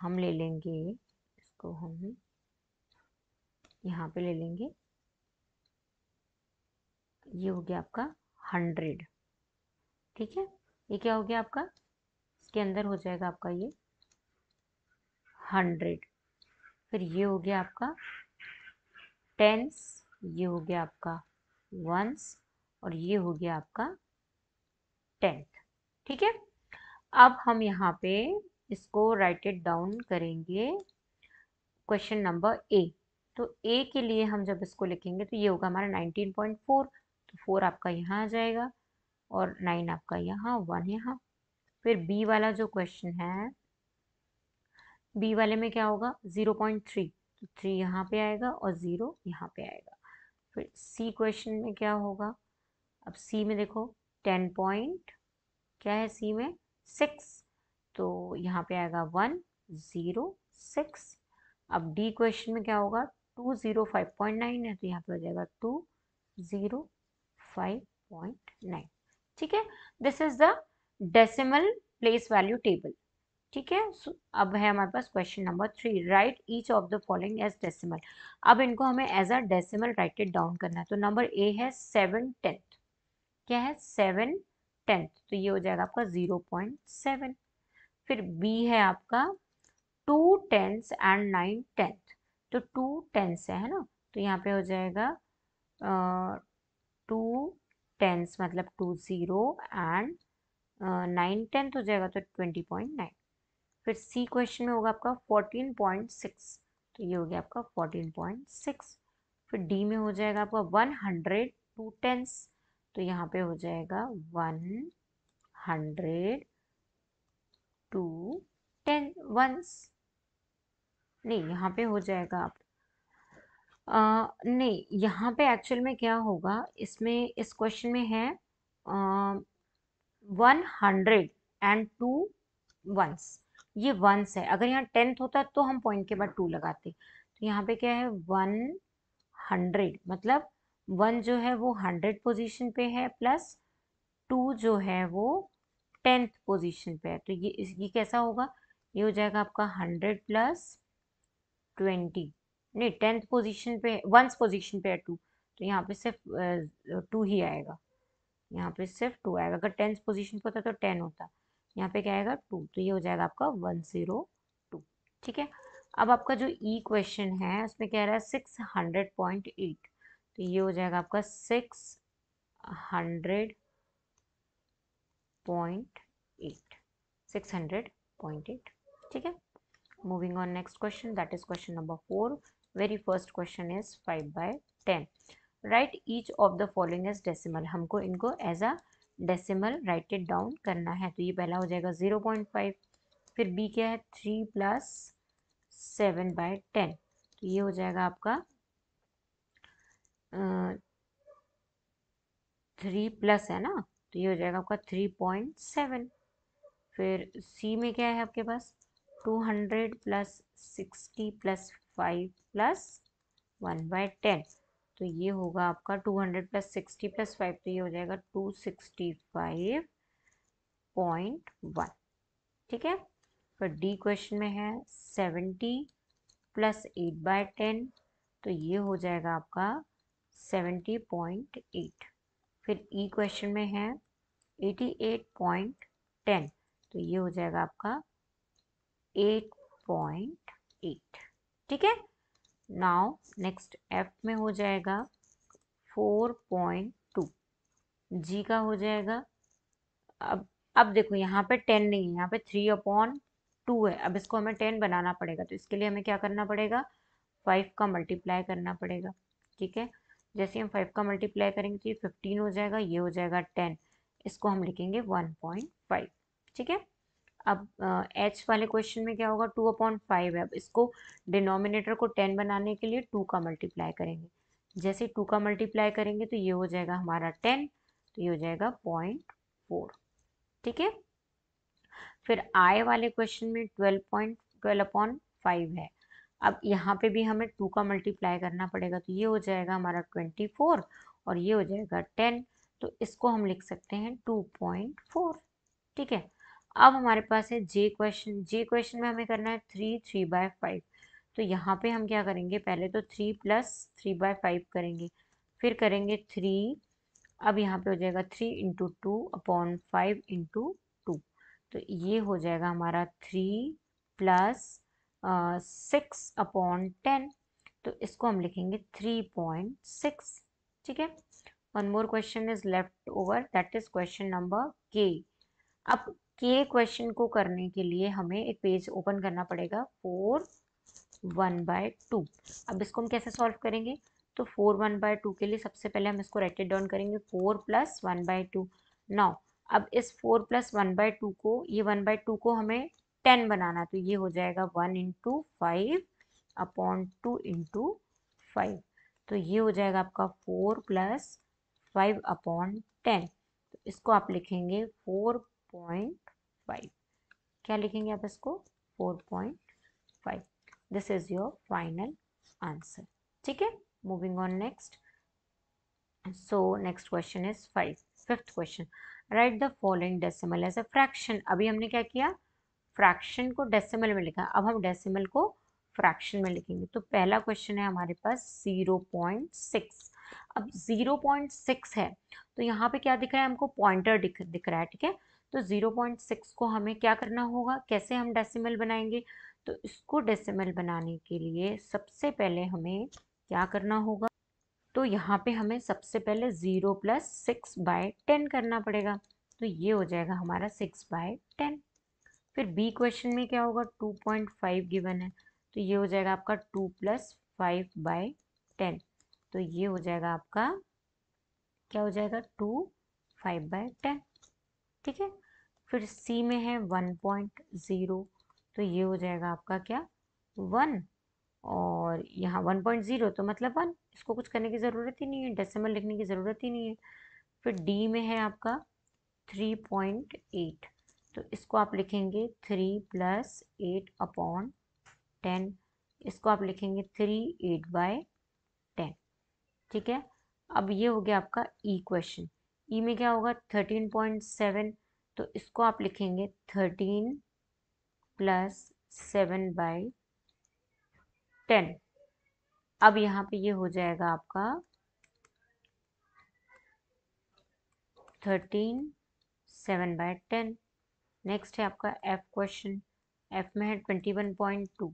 हम ले लेंगे इसको हम यहाँ पे ले लेंगे। ये हो गया आपका हंड्रेड ठीक है? ये क्या हो गया आपका? इसके अंदर हो जाएगा आपका ये हंड्रेड। फिर ये हो गया आपका टेंस, ये हो गया आपका वंस और ये हो गया आपका टेंथ। ठीक है? अब हम यहाँ पे इसको राइट इट डाउन करेंगे। क्वेश्चन नंबर ए तो ए के लिए हम जब इसको लिखेंगे तो ये होगा हमारा 19.4 तो फोर आपका यहाँ आ जाएगा और नाइन आपका यहाँ वन यहाँ। फिर बी वाला जो क्वेश्चन है बी वाले में क्या होगा? 0.3 तो थ्री यहाँ पे आएगा और ज़ीरो यहाँ पे आएगा। फिर सी क्वेश्चन में क्या होगा? अब सी में देखो, टेन पॉइंट क्या है सी में? सिक्स। तो यहाँ पे आएगा वन, ज़ीरो, सिक्स। अब डी क्वेश्चन में क्या होगा? Two zero five point nine है तो यहाँ पे हो जाएगा two zero five point nine. ठीक है? This is the decimal place value table ठीक है? so, अब है हमारे पास question number three write each of the following as decimal अब इनको हमें as a decimal write it down करना है। तो नंबर ए है सेवन टेंथ क्या है? सेवन टेंथ तो ये हो जाएगा आपका ज़ीरो पॉइंट सेवन फिर बी है आपका two tenth and nine tenth तो टू टेंस है ना? तो यहाँ पे हो जाएगा टू टेंस मतलब two zero and nine tenth हो जाएगा तो ट्वेंटी पॉइंट नाइन फिर सी क्वेश्चन में होगा आपका फोर्टीन पॉइंट सिक्स तो ये हो गया आपका फोर्टीन पॉइंट सिक्स फिर डी में हो जाएगा आपका वन हंड्रेड टू टेंस तो यहाँ पे हो जाएगा one hundred two ten ones नहीं, यहाँ पे हो जाएगा आप। नहीं, यहाँ पे एक्चुअल में क्या होगा? इसमें, इस क्वेश्चन में है one hundred and two ones ये वंस है। अगर यहाँ टेंथ होता तो हम पॉइंट के बाद टू लगाते। तो यहाँ पे क्या है? वन हंड्रेड मतलब वन जो है वो हंड्रेड पोजीशन पे है प्लस टू जो है वो टेंथ पोजीशन पे है। तो ये ये कैसा होगा? ये हो जाएगा आपका हंड्रेड प्लस ट्वेंटी नहीं टेंथ पोजीशन पे वंस पोजीशन पे है टू तो यहाँ पे सिर्फ़ टू ही आएगा। यहाँ पे सिर्फ़ टू आएगा। अगर टेंथ पोजीशन पे होता तो टेन होता। यहाँ पे क्या आएगा? टू तो ये हो जाएगा आपका वन ज़ीरो टू ठीक है? अब आपका जो ई e क्वेश्चन है, उसमें कह रहा है? सिक्स हंड्रेड पॉइंट एट तो ये हो जाएगा आपका six hundred point eight six hundred point eight ठीक है? Moving on, next question, that is question number 4 very first question is 5 by 10 write each of the following as decimal. हमको इनको as a decimal, write it down करना है तो ये पहला हो जाएगा 0.5 फिर बी क्या है? Three plus seven by ten तो ये हो जाएगा आपका थ्री प्लस है ना तो ये हो जाएगा आपका थ्री पॉइंट सेवन फिर सी में क्या है आपके पास? Two hundred plus sixty plus five plus one by ten तो ये होगा आपका two hundred plus sixty plus five तो ये हो जाएगा two sixty five point one ठीक है? फिर डी क्वेश्चन में है seventy plus eight by ten तो ये हो जाएगा आपका सेवेंटी पॉइंट एट फिर ई e क्वेश्चन में है एटी एट पॉइंट टेन तो ये हो जाएगा आपका एट पॉइंट एट ठीक है? नाउ नेक्स्ट एफ़ में हो जाएगा फोर पॉइंट टू जी का हो जाएगा, अब अब देखो यहाँ पे टेन नहीं है, यहाँ पे थ्री अपॉन टू है. अब इसको हमें टेन बनाना पड़ेगा तो इसके लिए हमें क्या करना पड़ेगा? फाइव का मल्टीप्लाई करना पड़ेगा, ठीक है? जैसे हम फाइव का मल्टीप्लाई करेंगे तो ये फिफ्टीन हो जाएगा, ये हो जाएगा टेन इसको हम लिखेंगे वन पॉइंट फाइव ठीक है? अब एच वाले क्वेश्चन में क्या होगा? टू अपॉइंट फाइव है। अब इसको डिनोमिनेटर को टेन बनाने के लिए टू का मल्टीप्लाई करेंगे। जैसे टू का मल्टीप्लाई करेंगे तो ये हो जाएगा हमारा टेन तो ये हो जाएगा पॉइंट फोर ठीक है? फिर आय वाले क्वेश्चन में twelve point twelve upon five है। अब यहाँ पे भी हमें टू का मल्टीप्लाई करना पड़ेगा तो ये हो जाएगा हमारा ट्वेंटी फोर और ये हो जाएगा टेन तो इसको हम लिख सकते हैं टू पॉइंट फोर ठीक है? अब हमारे पास है जे क्वेश्चन जे क्वेश्चन में हमें करना है थ्री थ्री बाय फाइव तो यहाँ पे हम क्या करेंगे? पहले तो three plus three by five करेंगे, फिर करेंगे थ्री अब यहाँ पे हो जाएगा three into two upon five into two तो ये हो जाएगा हमारा three plus six upon ten तो इसको हम लिखेंगे थ्री पॉइंट सिक्स ठीक है? One more question is left over that is question number K अब के क्वेश्चन को करने के लिए हमें एक पेज ओपन करना पड़ेगा फोर वन बाय टू अब इसको हम कैसे सॉल्व करेंगे? तो फोर वन बाय टू के लिए सबसे पहले हम इसको राइट डाउन करेंगे four plus one by two now अब इस four plus one by two को, ये वन बाय टू को हमें टेन बनाना तो ये हो जाएगा one into five upon two into five तो ये हो जाएगा आपका four plus five upon ten तो इसको आप लिखेंगे फोर पॉइंट फाइव क्या लिखेंगे आप इसको? Four point five this is your final answer ठीक है? Moving on next so next question is five fifth question write the following decimal as a fraction अभी हमने क्या किया? फ्रैक्शन को डेसिमल में लिखा। अब हम डेसिमल को फ्रैक्शन में लिखेंगे। तो पहला क्वेश्चन है हमारे पास ज़ीरो पॉइंट सिक्स अब ज़ीरो पॉइंट सिक्स है। तो यहाँ पे क्या दिख रहा है? हमको पॉइंटर दिख दिख रहा है। ठीक है? तो ज़ीरो पॉइंट सिक्स को हमें क्या करना होगा? कैसे हम डेसिमल बनाएँगे? तो इसको डेसिमल बनाने के लिए सबसे पहले हमें क्या करना होगा? तो यहाँ पे हमें सबसे पहले zero plus six by ten करना पड़ेगा। तो ये हो जाएगा हमारा सिक्स बाय टेन। फिर बी क्वेश्चन में क्या होगा? टू पॉइंट फाइव गिवन है। तो ये हो जाएगा आपका two plus five by ten. तो ये हो जाएगा आपका, क्या हो जाएगा? Two five by ten. ठीक है? फिर सी में है वन पॉइंट ज़ीरो तो ये हो जाएगा आपका क्या? वन और यहाँ वन पॉइंट ज़ीरो तो मतलब वन इसको कुछ करने की ज़रूरत ही नहीं है डेसिमल लिखने की ज़रूरत ही नहीं है। फिर डी में है आपका थ्री पॉइंट एट तो इसको आप लिखेंगे three plus eight upon ten इसको आप लिखेंगे थ्री एट बाय टेन ठीक है? अब ये हो गया आपका ई क्वेश्चन ई में क्या होगा? थर्टीन पॉइंट सेवन तो इसको आप लिखेंगे thirteen plus seven by ten अब यहाँ पे ये हो जाएगा आपका thirteen seven by ten next है आपका एफ़ क्वेश्चन एफ़ में है ट्वेंटी वन पॉइंट टू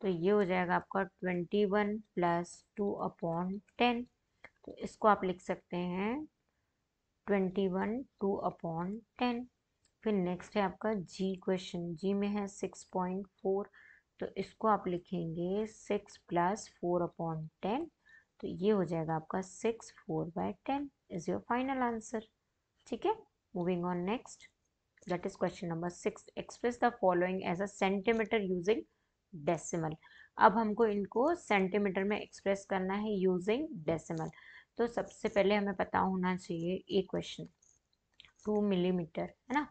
तो ये हो जाएगा आपका twenty one plus two upon ten तो इसको आप लिख सकते हैं twenty one two upon ten फिर नेक्स्ट है आपका जी क्वेश्चन जी में है सिक्स पॉइंट फोर तो इसको आप लिखेंगे six plus four upon ten तो ये हो जाएगा आपका six four by ten is your final answer ठीक है? Moving on next that is question number six express the following as a centimeter using decimal अब हमको इनको सेंटीमीटर में एक्सप्रेस करना है यूजिंग डेसिमल तो सबसे पहले हमें पता होना चाहिए ये क्वेश्चन टू मिलीमीटर है ना?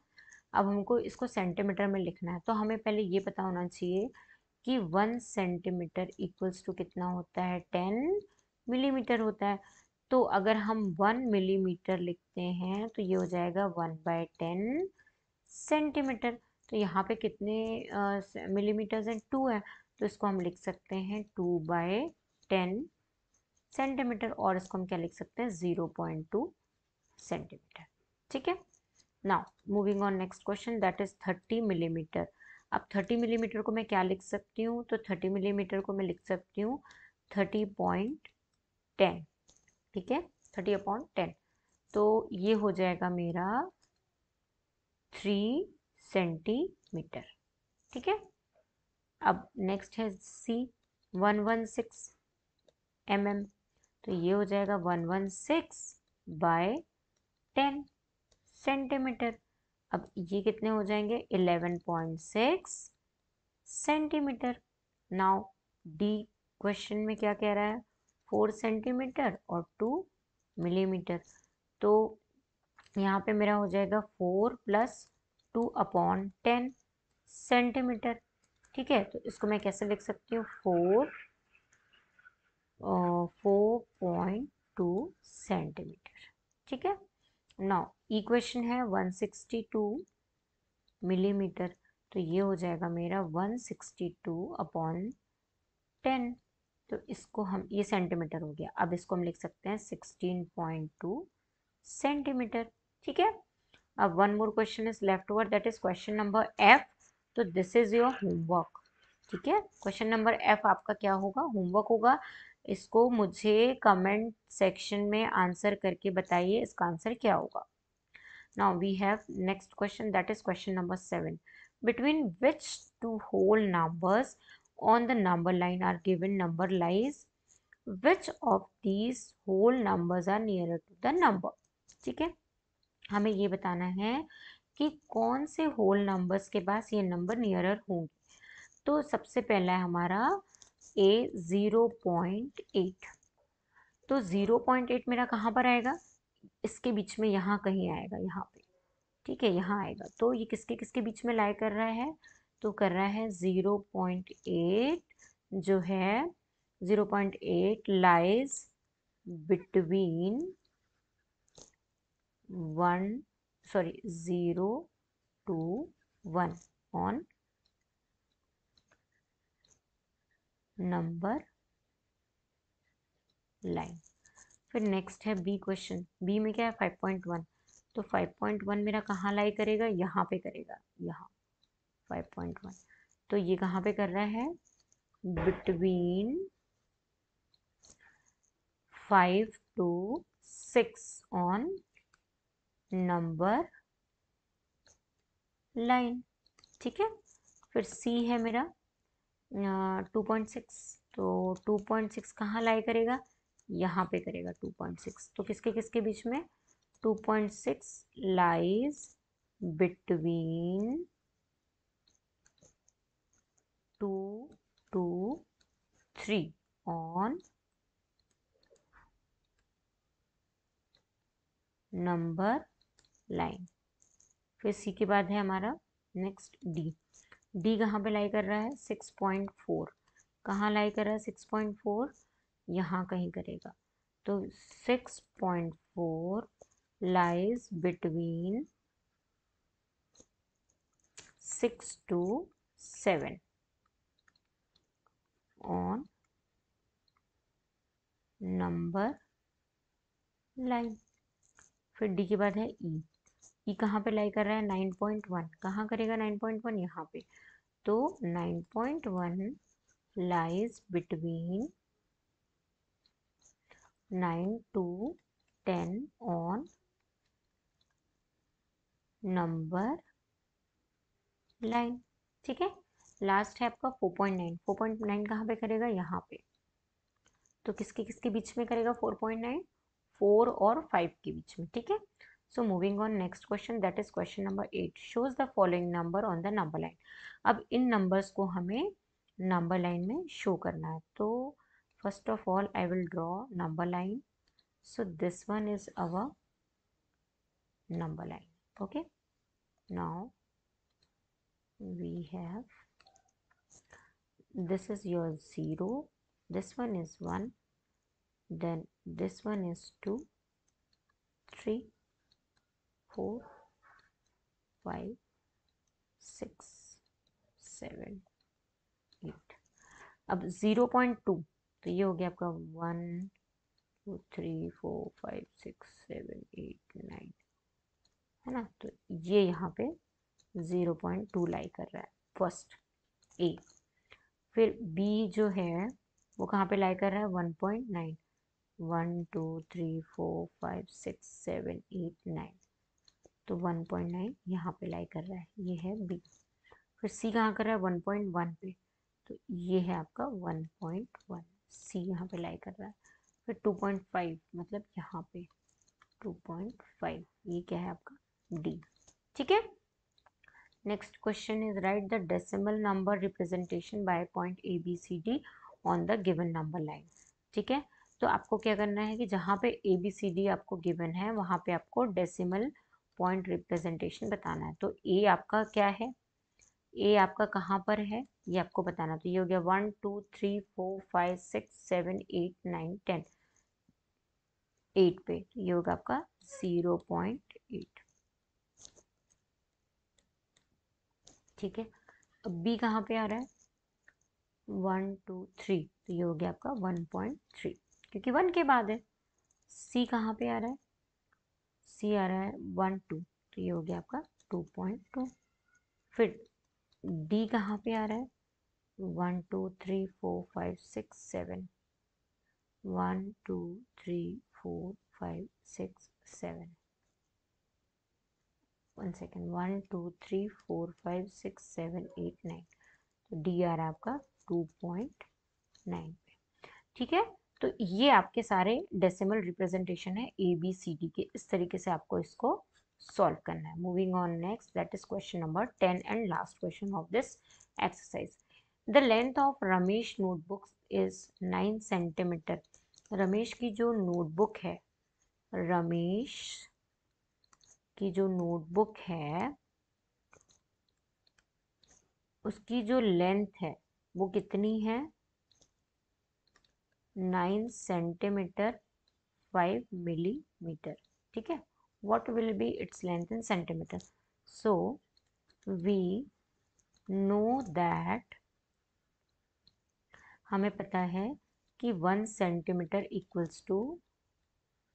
अब हमको इसको सेंटीमीटर में लिखना है। तो हमें पहले ये पता होना चाहिए कि वन सेंटीमीटर इक्वल्स टू कितना होता है? टेन मिलीमीटर होता है। तो अगर हम वन मिलीमीटर लिखते हैं तो ये हो जाएगा वन बाय टेन सेंटीमीटर तो यहाँ पे कितने मिलीमीटर्स हैं? टू है। तो इसको हम लिख सकते हैं टू बाय टेन सेंटीमीटर और इसको हम क्या लिख सकते हैं? ज़ीरो पॉइंट टू सेंटीमीटर ठीक है? Now moving on next question that is thirty millimetre अब थर्टी मिलीमीटर को मैं क्या लिख सकती हूँ? तो थर्टी मिलीमीटर को मैं लिख सकती हूँ थर्टी पॉइंट टेन ठीक है? थर्टी अपॉइंट टेन तो ये हो जाएगा मेरा थ्री सेंटीमीटर ठीक है? अब नेक्स्ट है C one one six M M तो ये हो जाएगा one one six by ten centimetre. अब ये कितने हो जाएँगे? Eleven point six centimetre. Now D question में क्या कह रहा है? फोर सेंटीमीटर और टू मिलीमीटर। तो यहाँ पे मेरा हो जाएगा four plus two upon ten centimetre. ठीक है तो इसको मैं कैसे लिख सकती हूँ? Four four point two centimetre. ठीक है? नाउ इक्वेशन है वन सिक्सटी टू मिलीमीटर तो ये हो जाएगा मेरा one sixty two upon ten तो इसको हम, ये सेंटीमीटर हो गया। अब इसको हम लिख सकते हैं सिक्सटीन पॉइंट टू सेंटीमीटर ठीक है? अब one more question is left over that is question number F तो दिस इज़ योर होमवर्क ठीक है? क्वेश्चन नंबर एफ़ आपका क्या होगा? होमवर्क होगा इसको मुझे कमेंट सेक्शन में आंसर करके बताइए, इसका आंसर क्या होगा? Now we have next question that is question number seven between which two whole numbers on the number line are given number lies? Which of these whole numbers are nearer to the number? ठीक है? हमें ये बताना है कि कौन से whole numbers के पास ये नंबर नियरर होंगे। तो सबसे पहला है हमारा ए ज़ीरो पॉइंट एट तो ज़ीरो पॉइंट एट मेरा कहाँ पर आएगा? इसके बीच में यहाँ कहीं आएगा, यहाँ पे। ठीक है, यहाँ आएगा। तो ये किसके किसके बीच में लाई कर रहा है? तो कर रहा है ज़ीरो पॉइंट एट जो है zero point eight lies between one sorry zero to one on number line. फिर नेक्स्ट है बी क्वेश्चन बी में क्या है? फाइव पॉइंट वन तो फाइव पॉइंट वन मेरा कहाँ लाई करेगा? यहाँ पे करेगा। यहाँ। फाइव पॉइंट वन तो ये कहाँ पे कर रहा है? Between five to six on number line ठीक है? फिर सी है मेरा। टू पॉइंट सिक्स तो टू पॉइंट सिक्स कहाँ लाई करेगा? यहाँ पे करेगा टू पॉइंट सिक्स तो किसके किसके बीच में? 2.6 lies between 2 to 3 on number line फिर सी के बाद है हमारा। नेक्स्ट डी डी कहाँ पे लाई कर रहा है? सिक्स पॉइंट फोर कहाँ लाई कर रहा है? सिक्स पॉइंट फोर यहाँ कहीं करेगा। तो six point four lies between six to seven on number line फिर डी के बाद है ई e. ई e कहाँ पे लाई कर रहा है? नाइन पॉइंट वन कहाँ करेगा? नाइन पॉइंट वन यहाँ पे। तो nine point one lies between nine to ten on number line ठीक है? लास्ट है आपका four point nine four point nine कहाँ पे करेगा? यहाँ पे। तो किसके किसके बीच में करेगा फोर पॉइंट नाइन फोर और फाइव के बीच में, ठीक है? So moving on next question that is question number eight shows the following number on the number line अब इन नंबर्स को हमें नंबर लाइन में शो करना है. तो first of all I will draw number line so this one is our number line okay? Now, we have, this is your 0 this one is 1 then this one is 2 3 4 5 6 7 8 अब 0.2 तो ये हो गया आपका one two three four five six seven eight nine है ना? तो ये यहाँ पे ज़ीरो पॉइंट टू लाई कर रहा है। फ़र्स्ट ए फिर बी जो है, वो कहाँ पे लाई कर रहा है? One point nine one two three four five six seven eight nine तो वन पॉइंट नाइन यहाँ पे लाई कर रहा है। ये है बी। फिर सी कहाँ कर रहा है? वन पॉइंट वन पे। तो ये है आपका वन पॉइंट वन। सी यहाँ पे लाई कर रहा है। फिर टू पॉइंट फाइव मतलब यहाँ पे टू पॉइंट फाइव। ये क्या है आपका? डी। ठीक है? Next question is write the decimal number representation by point A B C D on the given number line ठीक है? तो आपको क्या करना है कि जहाँ पे ए बी सी डी आपको गिवन है, वहाँ पे आपको डेसिमल पॉइंट रिप्रेजेंटेशन बताना है। तो ए आपका क्या है? ए आपका कहाँ पर है? ये आपको बताना तो ये हो गया one two three four five six seven eight nine ten eight पे। ये होगा आपका ज़ीरो पॉइंट एट ठीक है? अब बी कहाँ पे आ रहा है? वन टू थ्री तो ये हो गया आपका वन पॉइंट थ्री क्योंकि वन के बाद है। सी कहाँ पे आ रहा है? सी आ रहा है वन टू तो ये हो गया आपका टू पॉइंट टू। फिर डी कहाँ पे आ रहा है? One two three four five six seven. One two three four five six seven. One second, one two three four five six seven eight nine. तो डी आ रहा है आपका टू पॉइंट नाइन पे। ठीक है? तो ये आपके सारे डेसिमल रिप्रेजेंटेशन है ए बी सी डी के। इस तरीके से आपको इसको सॉल्व करना है। Moving on next that is question number ten and last question of this exercise the length of Ramesh notebook is nine centimetre Ramesh की जो नोटबुक है रमेश की जो नोटबुक है, उसकी जो लेंथ है, वो कितनी है? नाइन सेंटीमीटर फाइव मिलीमीटर, ठीक है? What will be its length in centimeter? So, we know that हमें पता है कि one centimetre equals to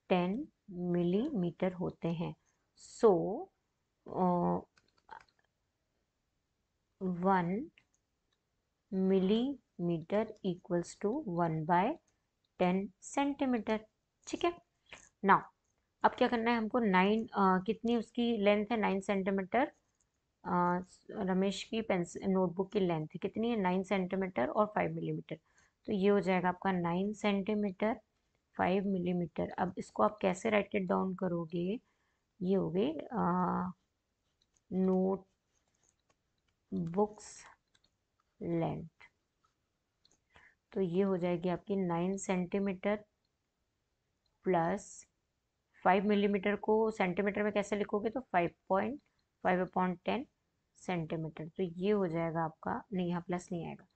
ten millimetre होते हैं। So one millimetre equals to one by ten centimetre, ठीक है? नाउ अब क्या करना है हमको? नाइन कितनी उसकी लेंथ है? नाइन सेंटीमीटर रमेश की पेंसिल नोटबुक की लेंथ कितनी है? नाइन सेंटीमीटर और फाइव मिलीमीटर तो ये हो जाएगा आपका नाइन सेंटीमीटर फाइव मिलीमीटर अब इसको आप कैसे राइट इट डाउन करोगे? ये हो गए नोट बुक्स लेंथ तो ये हो जाएगी आपकी nine centimetre plus five millimetre को सेंटीमीटर में कैसे लिखोगे? तो five point five upon ten centimetre तो ये हो जाएगा आपका, नहीं, यहाँ प्लस नहीं आएगा।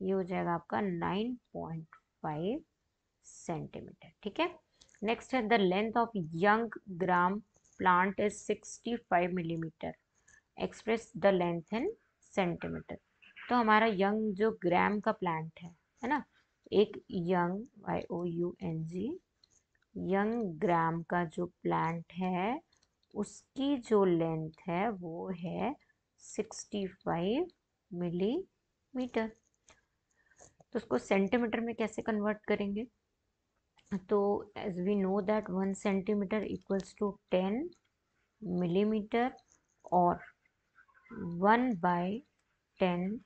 ये हो जाएगा आपका नाइन पॉइंट फाइव सेंटीमीटर ठीक है? नेक्स्ट है the length of young gram plant is sixty five millimetre express the length in centimetre तो हमारा यंग जो ग्राम का प्लांट है है ना? एक young Y O U N G young gram का जो प्लांट है, उसकी जो लेंथ है, वो है सिक्सटी फाइव मिलीमीटर तो उसको सेंटीमीटर में कैसे कन्वर्ट करेंगे? तो as we know that one centimetre equals to ten millimetre और one by ten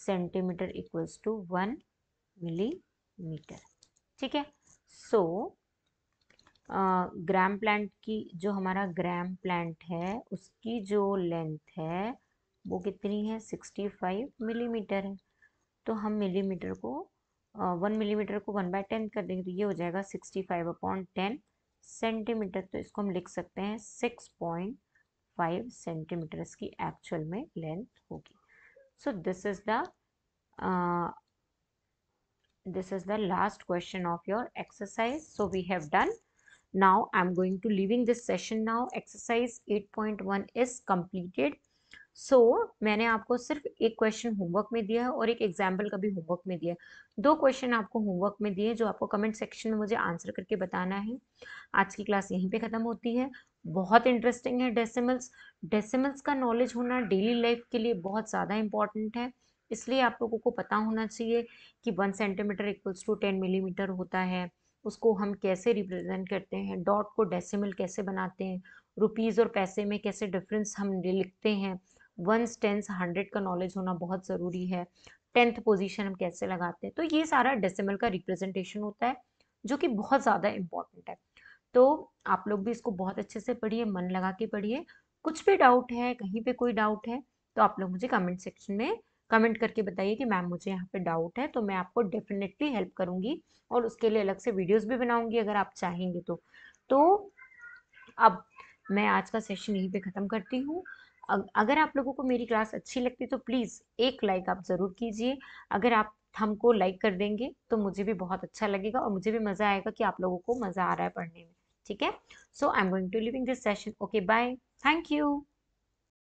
centimetre equals to one millimetre. ठीक है? सो ग्राम प्लांट की जो हमारा ग्राम प्लांट है उसकी जो लेंथ है वो कितनी है? सिक्सटी फाइव मिलीमीटर है। तो हम मिलीमीटर को वन uh, मिलीमीटर को वन बाय टेन कर देंगे तो ये हो जाएगा sixty five upon ten centimetre. तो इसको हम लिख सकते हैं सिक्स पॉइंट फाइव सेंटीमीटर। इसकी एक्चुअल में लेंथ होगी। So this is the this is the last question of your exercise. So we have done. Now i'm going to leaving this session now. Exercise 8.1 is completed. So so, मैंने आपको सिर्फ़ एक question homework में दिया है और एक example का भी होमवर्क में दिया है। दो क्वेश्चन आपको होमवर्क में दिए जो आपको कमेंट सेक्शन में मुझे आंसर करके बताना है। आज की क्लास यहीं पे ख़त्म होती है। बहुत इंटरेस्टिंग है डेसिमल्स डेसिमल्स का नॉलेज होना डेली लाइफ के लिए बहुत ज़्यादा इंपॉर्टेंट है। इसलिए आप लोगों को पता होना चाहिए कि one centimetre equals to ten millimetre होता है। उसको हम कैसे रिप्रेजेंट करते हैं? डॉट को डेसिमल कैसे बनाते हैं? रुपीज़ और पैसे में कैसे डिफरेंस हम लिखते हैं? वंस टेंस हंड्रेड का नॉलेज होना बहुत ज़रूरी है। टेंथ पोजीशन हम कैसे लगाते हैं? तो ये सारा डेसिमल का रिप्रेजेंटेशन होता है, जो कि बहुत ज़्यादा इंपॉर्टेंट है। तो आप लोग भी इसको बहुत अच्छे से पढ़िए, मन लगा के पढ़िए। कुछ भी डाउट है, कहीं पे कोई डाउट है तो आप लोग मुझे कमेंट सेक्शन में कमेंट करके बताइए कि मैम मुझे यहाँ पे डाउट है तो मैं आपको डेफिनेटली हेल्प करूँगी और उसके लिए अलग से वीडियोस भी बनाऊँगी अगर आप चाहेंगे तो। तो अब मैं आज का सेशन यहीं पे ख़त्म करती हूँ। अगर आप लोगों को मेरी क्लास अच्छी लगती तो प्लीज़ एक लाइक आप ज़रूर कीजिए। अगर आप, हमको लाइक कर देंगे तो मुझे भी बहुत अच्छा लगेगा और मुझे भी मज़ा आएगा कि आप लोगों को मज़ा आ रहा है पढ़ने में। ठीक है so I am going to leaving this session okay bye thank you